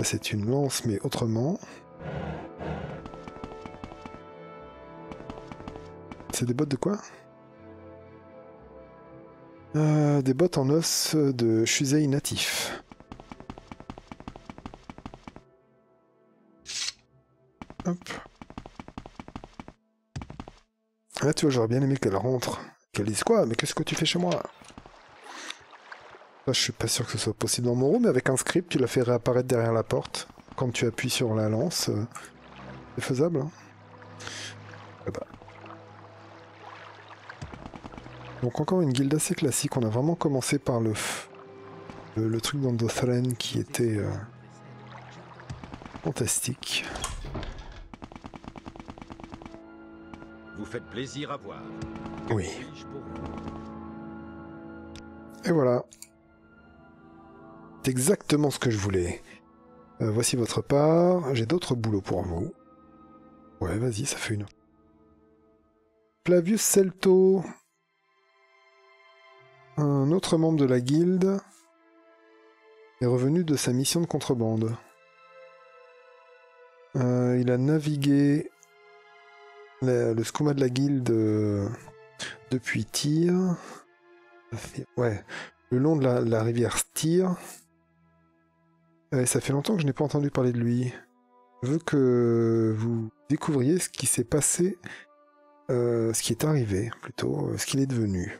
C'est une lance, mais autrement. C'est des bottes de quoi Euh, Des bottes en os de Shusei natif. Hop. Là, tu vois, j'aurais bien aimé qu'elle rentre. Qu'elle dise quoi Mais qu'est-ce que tu fais chez moi? Là, je suis pas sûr que ce soit possible dans mon room, mais avec un script, tu la fais réapparaître derrière la porte. Quand tu appuies sur la lance, euh, c'est faisable. Hein bah. Donc encore une guilde assez classique. On a vraiment commencé par le f- le, le truc d'Andothren qui était euh, fantastique. Vous faites plaisir à voir. Oui. Et voilà. C'est exactement ce que je voulais. Euh, voici votre part. J'ai d'autres boulots pour vous. Ouais, vas-y, ça fait une. Flavius Celto. Un autre membre de la guilde est revenu de sa mission de contrebande. Euh, il a navigué le skouma de la guilde euh, depuis Tyr. Ouais, le long de la, la rivière Styr. Ouais, ça fait longtemps que je n'ai pas entendu parler de lui. Je veux que vous découvriez ce qui s'est passé euh, ce qui est arrivé, plutôt, euh, ce qu'il est devenu.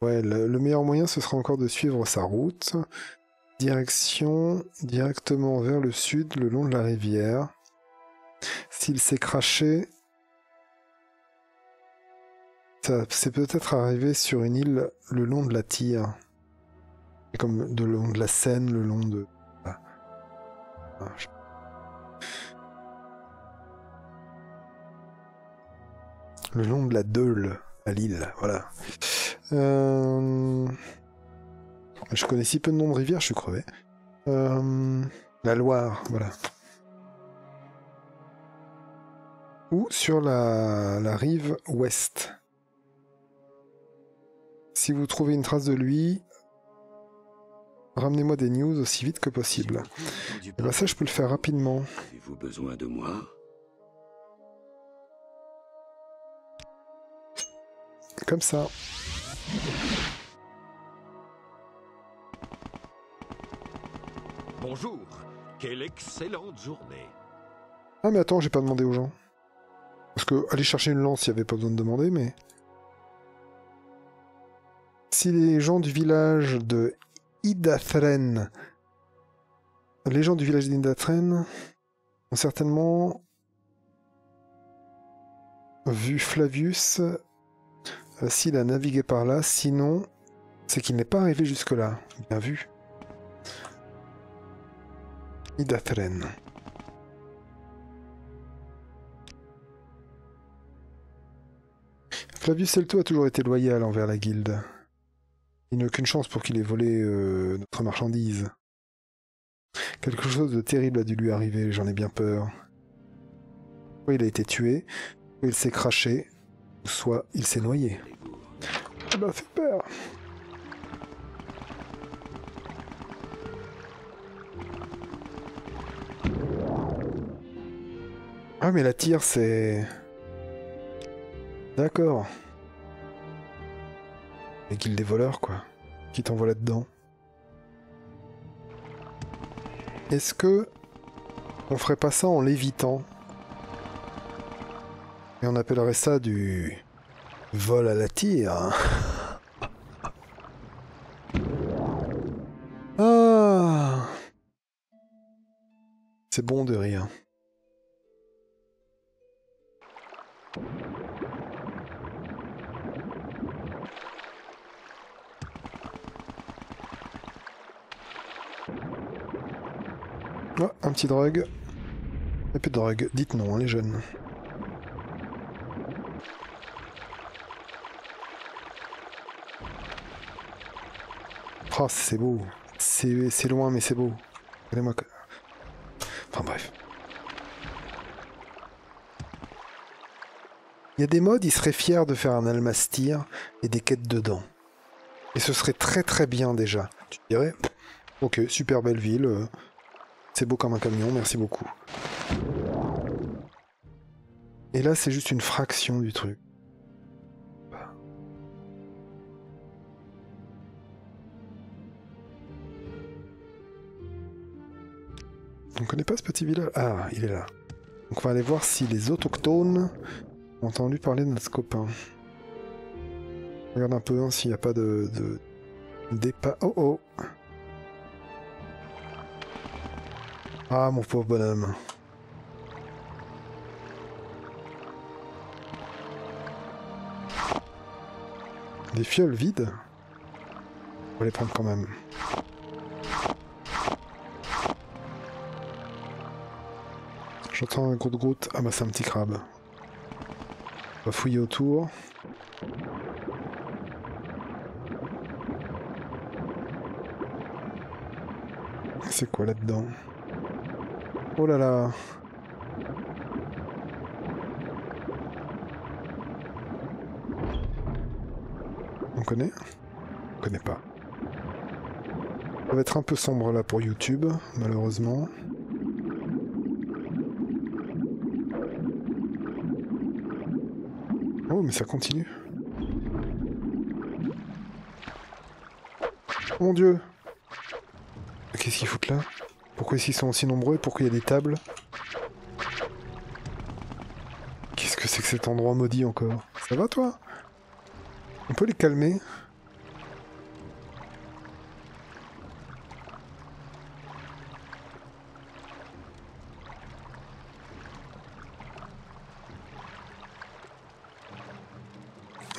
Ouais, le, le meilleur moyen, ce sera encore de suivre sa route. Direction directement vers le sud, le long de la rivière. S'il s'est craché, c'est peut-être arrivé sur une île le long de la Tire. Comme de long de la Seine, le long de. Ah. Ah, Le long de la Deule, à Lille, voilà. Euh, Je connais si peu de noms de rivières, je suis crevé. Euh, La Loire, voilà. Ou sur la, la rive ouest. Si vous trouvez une trace de lui, ramenez-moi des news aussi vite que possible. Et ben ça, je peux le faire rapidement. Avez-vous besoin de moi? Comme ça. Bonjour. Quelle excellente journée. Ah mais attends, j'ai pas demandé aux gens. Parce que aller chercher une lance, il n'y avait pas besoin de demander, mais... Si les gens du village de Idathren... Les gens du village d'Idathren ont certainement vu Flavius euh, s'il a navigué par là, sinon c'est qu'il n'est pas arrivé jusque-là. Bien vu. Idathren. Flavius Celto a toujours été loyal envers la guilde. Il n'a aucune chance pour qu'il ait volé euh, notre marchandise. Quelque chose de terrible a dû lui arriver, j'en ai bien peur. Soit il a été tué, soit il s'est craché, soit il s'est noyé? Ça m'a fait peur. Ah mais la tire c'est... D'accord. Les guildes des voleurs quoi. Qui t'envoie là-dedans. Est-ce que on ferait pas ça en l'évitant? Et on appellerait ça du vol à la tire. hein ah C'est bon de rire. Un petit drogue. Un peu de drogue. Dites non, les jeunes. Oh, c'est beau. C'est loin, mais c'est beau. Regardez-moi. Enfin bref. Il y a des modes, ils seraient fiers de faire un almastir et des quêtes dedans. Et ce serait très très bien déjà. Tu dirais Ok, super belle ville. euh, C'est beau comme un camion, merci beaucoup. Et là, c'est juste une fraction du truc. On connaît pas ce petit village? Ah, il est là. Donc on va aller voir si les autochtones ont entendu parler de notre copain. Regarde un peu hein, s'il n'y a pas de... de... Oh oh Ah, mon pauvre bonhomme. Des fioles vides? On va les prendre quand même. J'entends un gros de goutte. Ah bah c'est un petit crabe. On va fouiller autour. C'est quoi là-dedans? Oh là là On connaît On connaît pas. Ça va être un peu sombre là pour YouTube, malheureusement. Oh, mais ça continue. Mon dieu Qu'est-ce qu'ils foutent là? Pourquoi ils sont aussi nombreux? Pourquoi il y a des tables? Que c'est que cet endroit maudit encore? Ça va toi? On peut les calmer.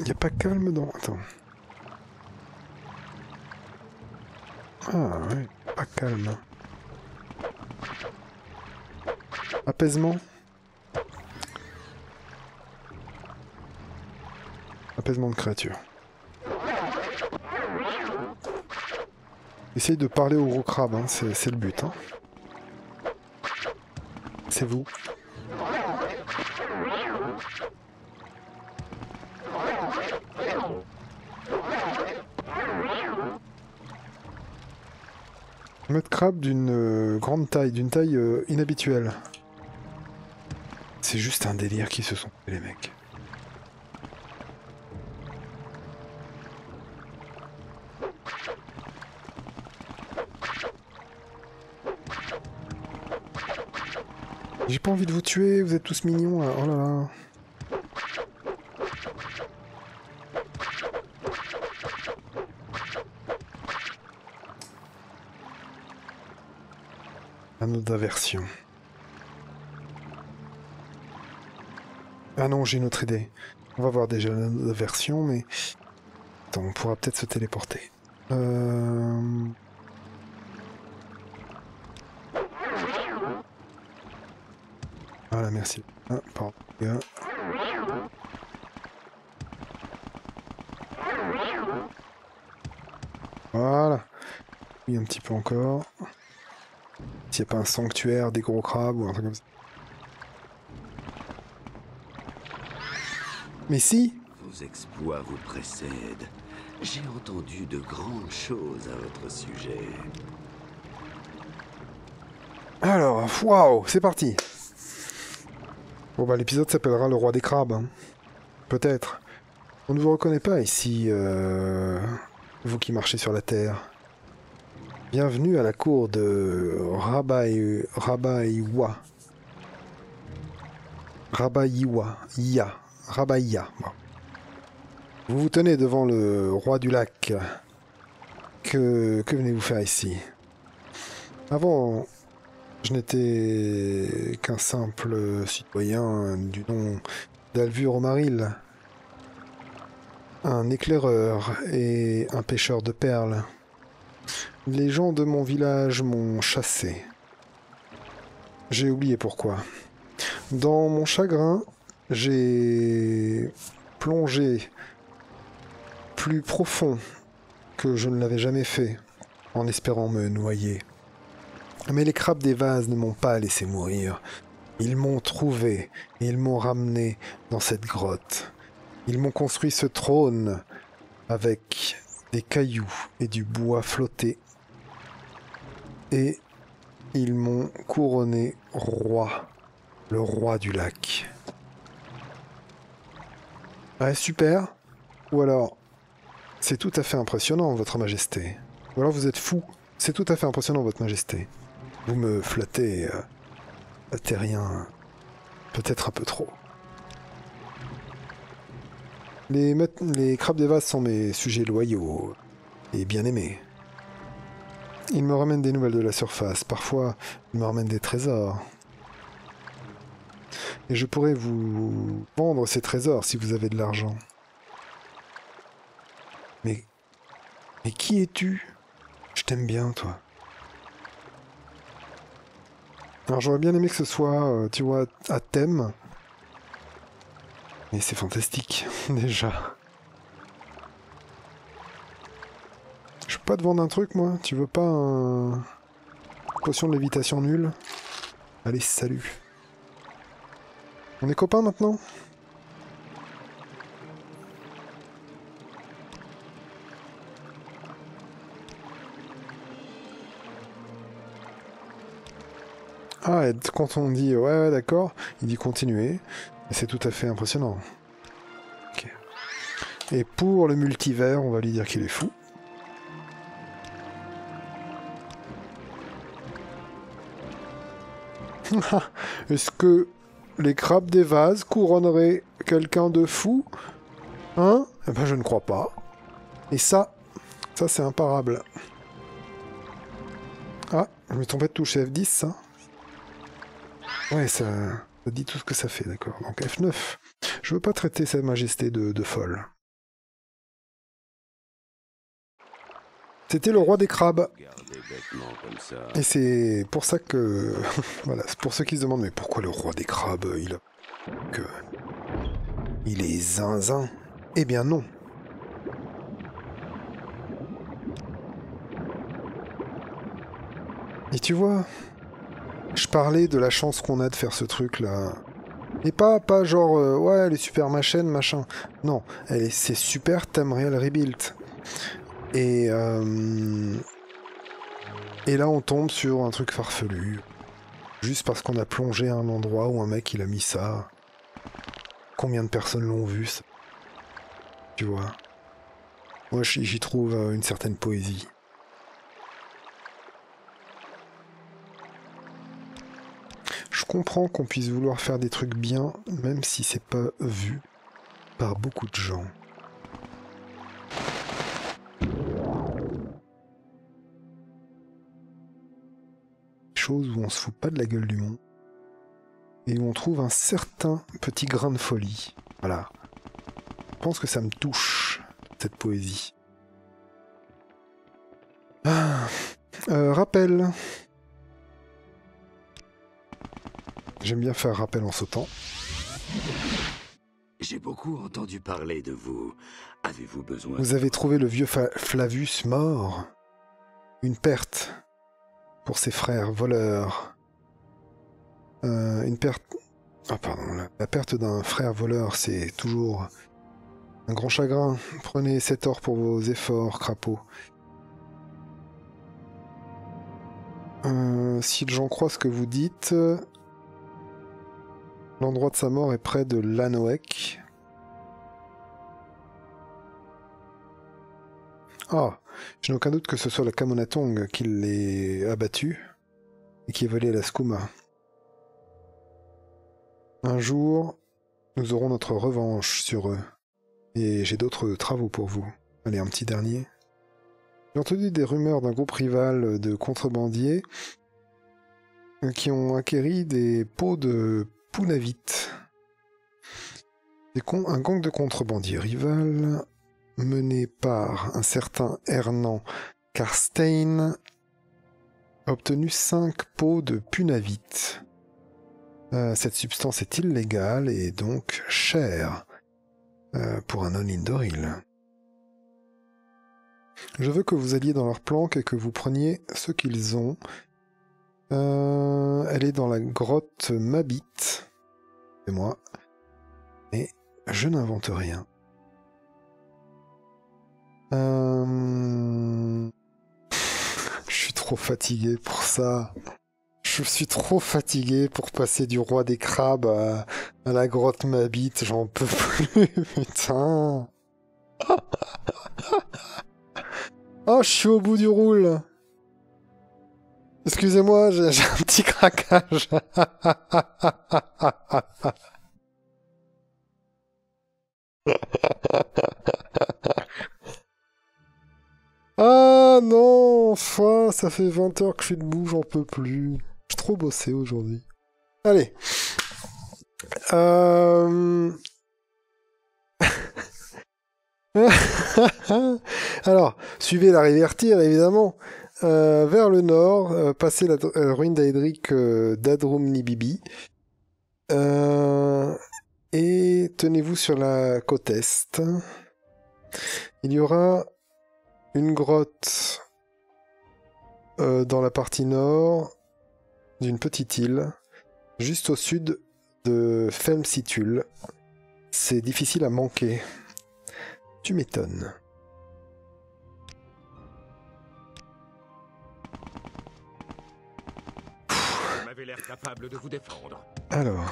Il a pas calme dans... Attends. Ah ouais, pas calme. Apaisement Apaisement de créature. Essaye de parler au gros crabe, hein, c'est le but. Hein. C'est vous. Mode crabe d'une euh, grande taille, d'une taille euh, inhabituelle. C'est juste un délire qui se sont les mecs. J'ai pas envie de vous tuer, vous êtes tous mignons là. Oh là là. Un autre d'aversion. Ah non, j'ai une autre idée. On va voir déjà la version, mais... Attends, on pourra peut-être se téléporter. Euh... Voilà, merci. Ah, pardon. Voilà. Oui, un petit peu encore. S'il n'y a pas un sanctuaire des gros crabes ou un truc comme ça. Mais si Vos exploits vous précèdent. J'ai entendu de grandes choses à votre sujet. Alors, waouh, c'est parti. Bon bah l'épisode s'appellera le roi des crabes. Hein. Peut-être. On ne vous reconnaît pas ici, euh, vous qui marchez sur la terre. Bienvenue à la cour de Rabai... Rabaiwa. Rabaiwa. Ya. Rabaïa. Vous vous tenez devant le roi du lac. Que, venez-vous faire ici? Avant, je n'étais qu'un simple citoyen du nom d'Alvur Omaril, un éclaireur et un pêcheur de perles. Les gens de mon village m'ont chassé. J'ai oublié pourquoi. Dans mon chagrin, j'ai plongé plus profond que je ne l'avais jamais fait en espérant me noyer. Mais les crabes des vases ne m'ont pas laissé mourir. Ils m'ont trouvé et ils m'ont ramené dans cette grotte. Ils m'ont construit ce trône avec des cailloux et du bois flotté. Et ils m'ont couronné roi, le roi du lac. Ouais, super. Ou alors, c'est tout à fait impressionnant, Votre Majesté. Ou alors vous êtes fou. C'est tout à fait impressionnant, Votre Majesté. Vous me flattez, euh, terrien, peut-être un peu trop. Les, les crabes des vases sont mes sujets loyaux et bien aimés. Ils me ramènent des nouvelles de la surface. Parfois, ils me ramènent des trésors. Et je pourrais vous vendre ces trésors si vous avez de l'argent. Mais... Mais qui es-tu? Je t'aime bien, toi. Alors j'aurais bien aimé que ce soit, euh, tu vois, à thème. Mais c'est fantastique, déjà. Je peux pas te vendre un truc, moi? Tu veux pas un... Potion de lévitation nulle? Allez, salut. On est copains maintenant Ah, et quand on dit ouais, ouais d'accord, il dit continuer. C'est tout à fait impressionnant. Et pour le multivers, on va lui dire qu'il est fou. Est-ce que les crabes des vases couronneraient quelqu'un de fou Hein? Eh ben je ne crois pas. Et ça, ça c'est imparable. Ah, je me trompé de touche F10, ça Ouais, ça, dit tout ce que ça fait, d'accord. Donc F9. Je veux pas traiter sa majesté de folle. C'était le roi des crabes. Et c'est pour ça que... voilà, c'est pour ceux qui se demandent, mais pourquoi le roi des crabes, il a... que... Il est zinzin? Eh bien non. Et tu vois, je parlais de la chance qu'on a de faire ce truc-là. Et pas, pas genre, euh, ouais, elle est super ma chaîne, machin. Non, elle est, c'est super Tamriel Rebuilt. Et, euh, et là, on tombe sur un truc farfelu. Juste parce qu'on a plongé à un endroit où un mec il a mis ça. Combien de personnes l'ont vu ça? Tu vois? Moi, j'y j'y trouve euh, une certaine poésie. Je comprends qu'on puisse vouloir faire des trucs bien, même si c'est pas vu par beaucoup de gens. Chose où on se fout pas de la gueule du monde et où on trouve un certain petit grain de folie. Voilà. Je pense que ça me touche, cette poésie. Ah. Euh, rappel. J'aime bien faire rappel en sautant. J'ai beaucoup entendu parler de vous. Avez-vous besoin Vous avez trouvé le vieux Flavius mort. Une perte pour ses frères voleurs. Euh, une perte. Ah pardon, la, perte d'un frère voleur, c'est toujours un grand chagrin. Prenez 7 or pour vos efforts, crapaud. Euh, si j'en crois ce que vous dites, l'endroit de sa mort est près de Lanoek. Ah, je n'ai aucun doute que ce soit la Kamonatong qui l'ait abattu et qui est volé à la Skouma. Un jour, nous aurons notre revanche sur eux. Et j'ai d'autres travaux pour vous. Allez, un petit dernier. J'ai entendu des rumeurs d'un groupe rival de contrebandiers qui ont acquéri des pots de Con- un gang de contrebandiers rival mené par un certain Hernan Karstein a obtenu 5 pots de Punavit. Euh, cette substance est illégale et donc chère euh, pour un Onindoril. Je veux que vous alliez dans leur planque et que vous preniez ce qu'ils ont. Euh, elle est dans la grotte Mabit. C'est moi. Et je n'invente rien. Euh... Je suis trop fatigué pour ça. Je suis trop fatigué pour passer du roi des crabes à, la grotte Mabit. J'en peux plus, putain. Oh, je suis au bout du roule. Excusez-moi, j'ai un petit craquage. ah non, ça fait 20 heures que je suis debout, j'en peux plus. J'ai trop bossé aujourd'hui. Allez. Euh... Alors, suivez la rivière évidemment. Euh, vers le nord, euh, passez la euh, ruine d'Aedric euh, d'Adrum Nibibi. Et tenez-vous sur la côte est. Il y aura une grotte dans la partie nord d'une petite île, juste au sud de Femsitul. C'est difficile à manquer. Tu m'étonnes. Capable de vous défendre. Alors,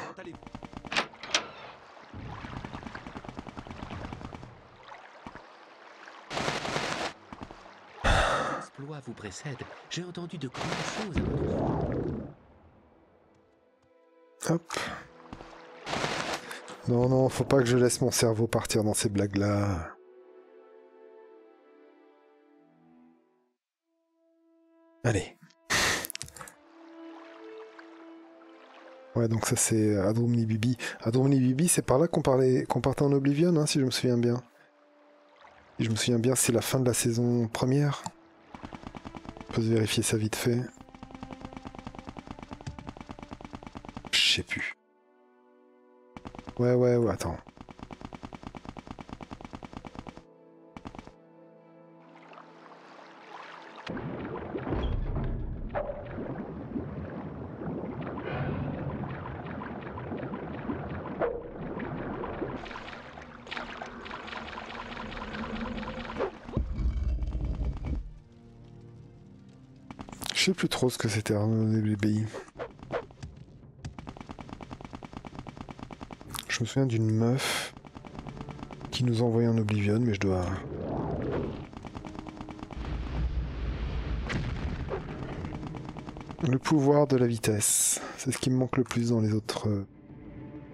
L'exploit vous précède. J'ai entendu de grandes choses à hop. Non, non, faut pas que je laisse mon cerveau partir dans ces blagues-là. Allez. Ouais, donc ça c'est Adromni Bibi. Adromni Bibi, c'est par là qu'on parlait, qu'on partait en Oblivion, hein, si je me souviens bien. Si je me souviens bien, c'est la fin de la saison première. On peut se vérifier ça vite fait. Je sais plus. Ouais, ouais, ouais, attends. Que c'était BBI. Je me souviens d'une meuf qui nous envoyait en Oblivion, mais je dois... Le pouvoir de la vitesse. C'est ce qui me manque le plus dans les autres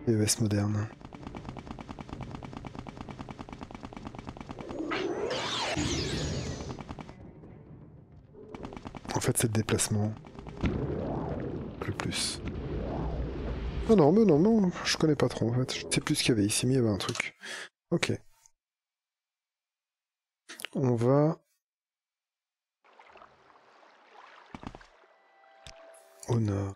EES modernes. En fait, c'est le plus. Ah non, mais non, non, je connais pas trop en fait. Je sais plus ce qu'il y avait ici, mais il y avait un truc. Ok. On va... Au nord.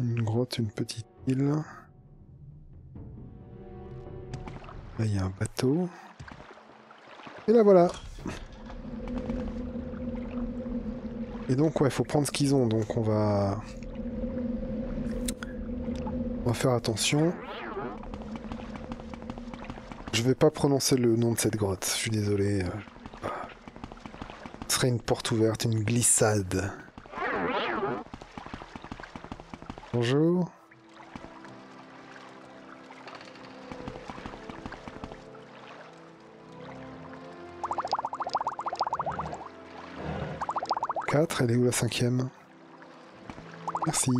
Une grotte, une petite île. Là, il y a un bateau. Et là, voilà. Et donc, ouais, faut prendre ce qu'ils ont. Donc, on va... On va faire attention. Je vais pas prononcer le nom de cette grotte. Je suis désolé. Ce serait une porte ouverte, une glissade. Bonjour. Elle est où la cinquième? Merci.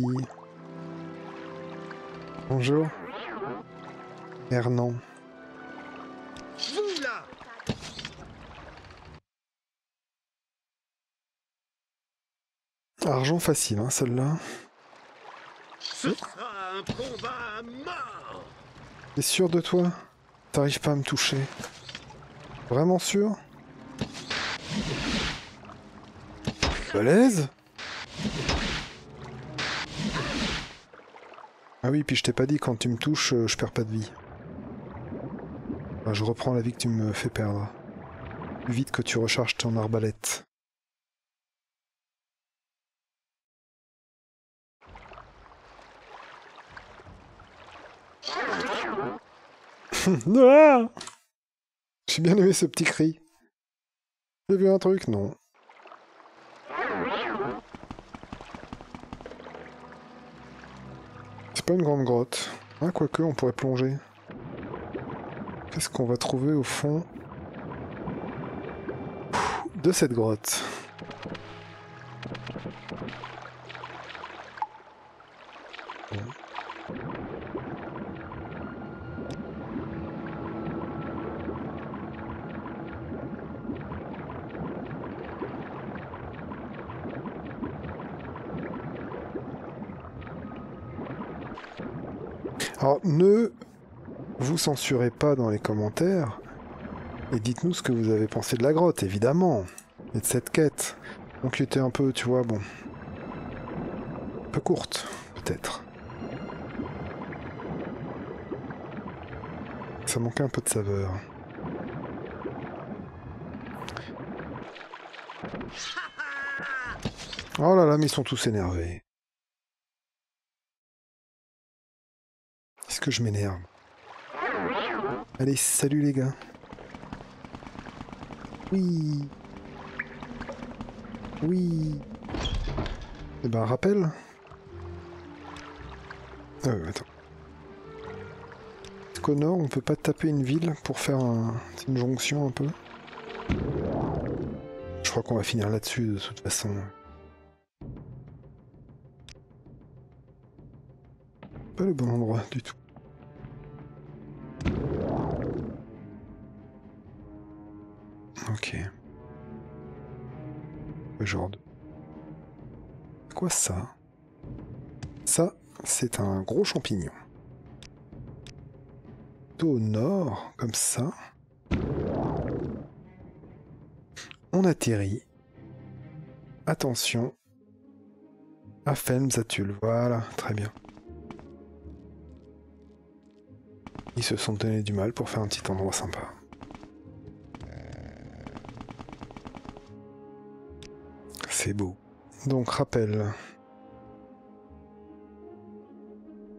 Bonjour. Hernan. Vous là Argent facile, hein, celle-là. Ce sera un combat à mort T'es sûr de toi? T'arrives pas à me toucher Vraiment sûr? Balèze Ah oui, puis je t'ai pas dit, quand tu me touches, euh, je perds pas de vie. Je reprends la vie que tu me fais perdre. Plus vite que tu recharges ton arbalète. Ah J'ai bien aimé ce petit cri. J'ai vu un truc Non. C'est une grande grotte. Ah, quoique, on pourrait plonger. Qu'est-ce qu'on va trouver au fond de cette grotte? Ne vous censurez pas dans les commentaires et dites-nous ce que vous avez pensé de la grotte, évidemment, et de cette quête. Donc, qui était un peu, tu vois, bon, peu courte, peut-être. Ça manquait un peu de saveur. Oh là là, mais ils sont tous énervés. Est-ce que je m'énerve Allez, salut les gars. Oui. Oui. Eh ben, rappel. Ouais, attends. Connor, on peut pas taper une ville pour faire un... une jonction un peu? Je crois qu'on va finir là-dessus de toute façon. pas le bon endroit du tout. Ok. Genre. Quoi ça? Ça, c'est un gros champignon. Au nord, comme ça. On atterrit. Attention. À Felmsatul, voilà, très bien. Ils se sont donné du mal pour faire un petit endroit sympa. C'est beau. Donc rappel.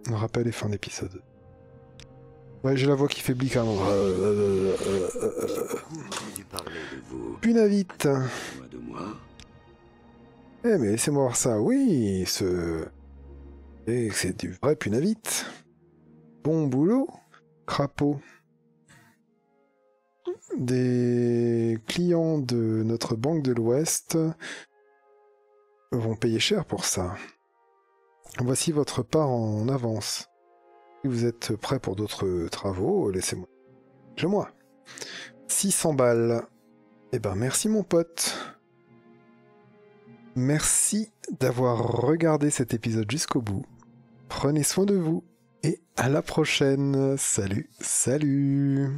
Rappel et fin d'épisode. Ouais, j'ai la voix qui faiblit quand même. Punavite. Eh mais laissez-moi voir ça. Oui, ce... Et c'est du vrai Punavite. Bon boulot, crapaud. Des clients de notre banque de l'Ouest vont payer cher pour ça. Voici votre part en avance. Si vous êtes prêt pour d'autres travaux, laissez-moi. Je moi. 600 balles. Eh ben merci mon pote. Merci d'avoir regardé cet épisode jusqu'au bout. Prenez soin de vous et à la prochaine. Salut, salut.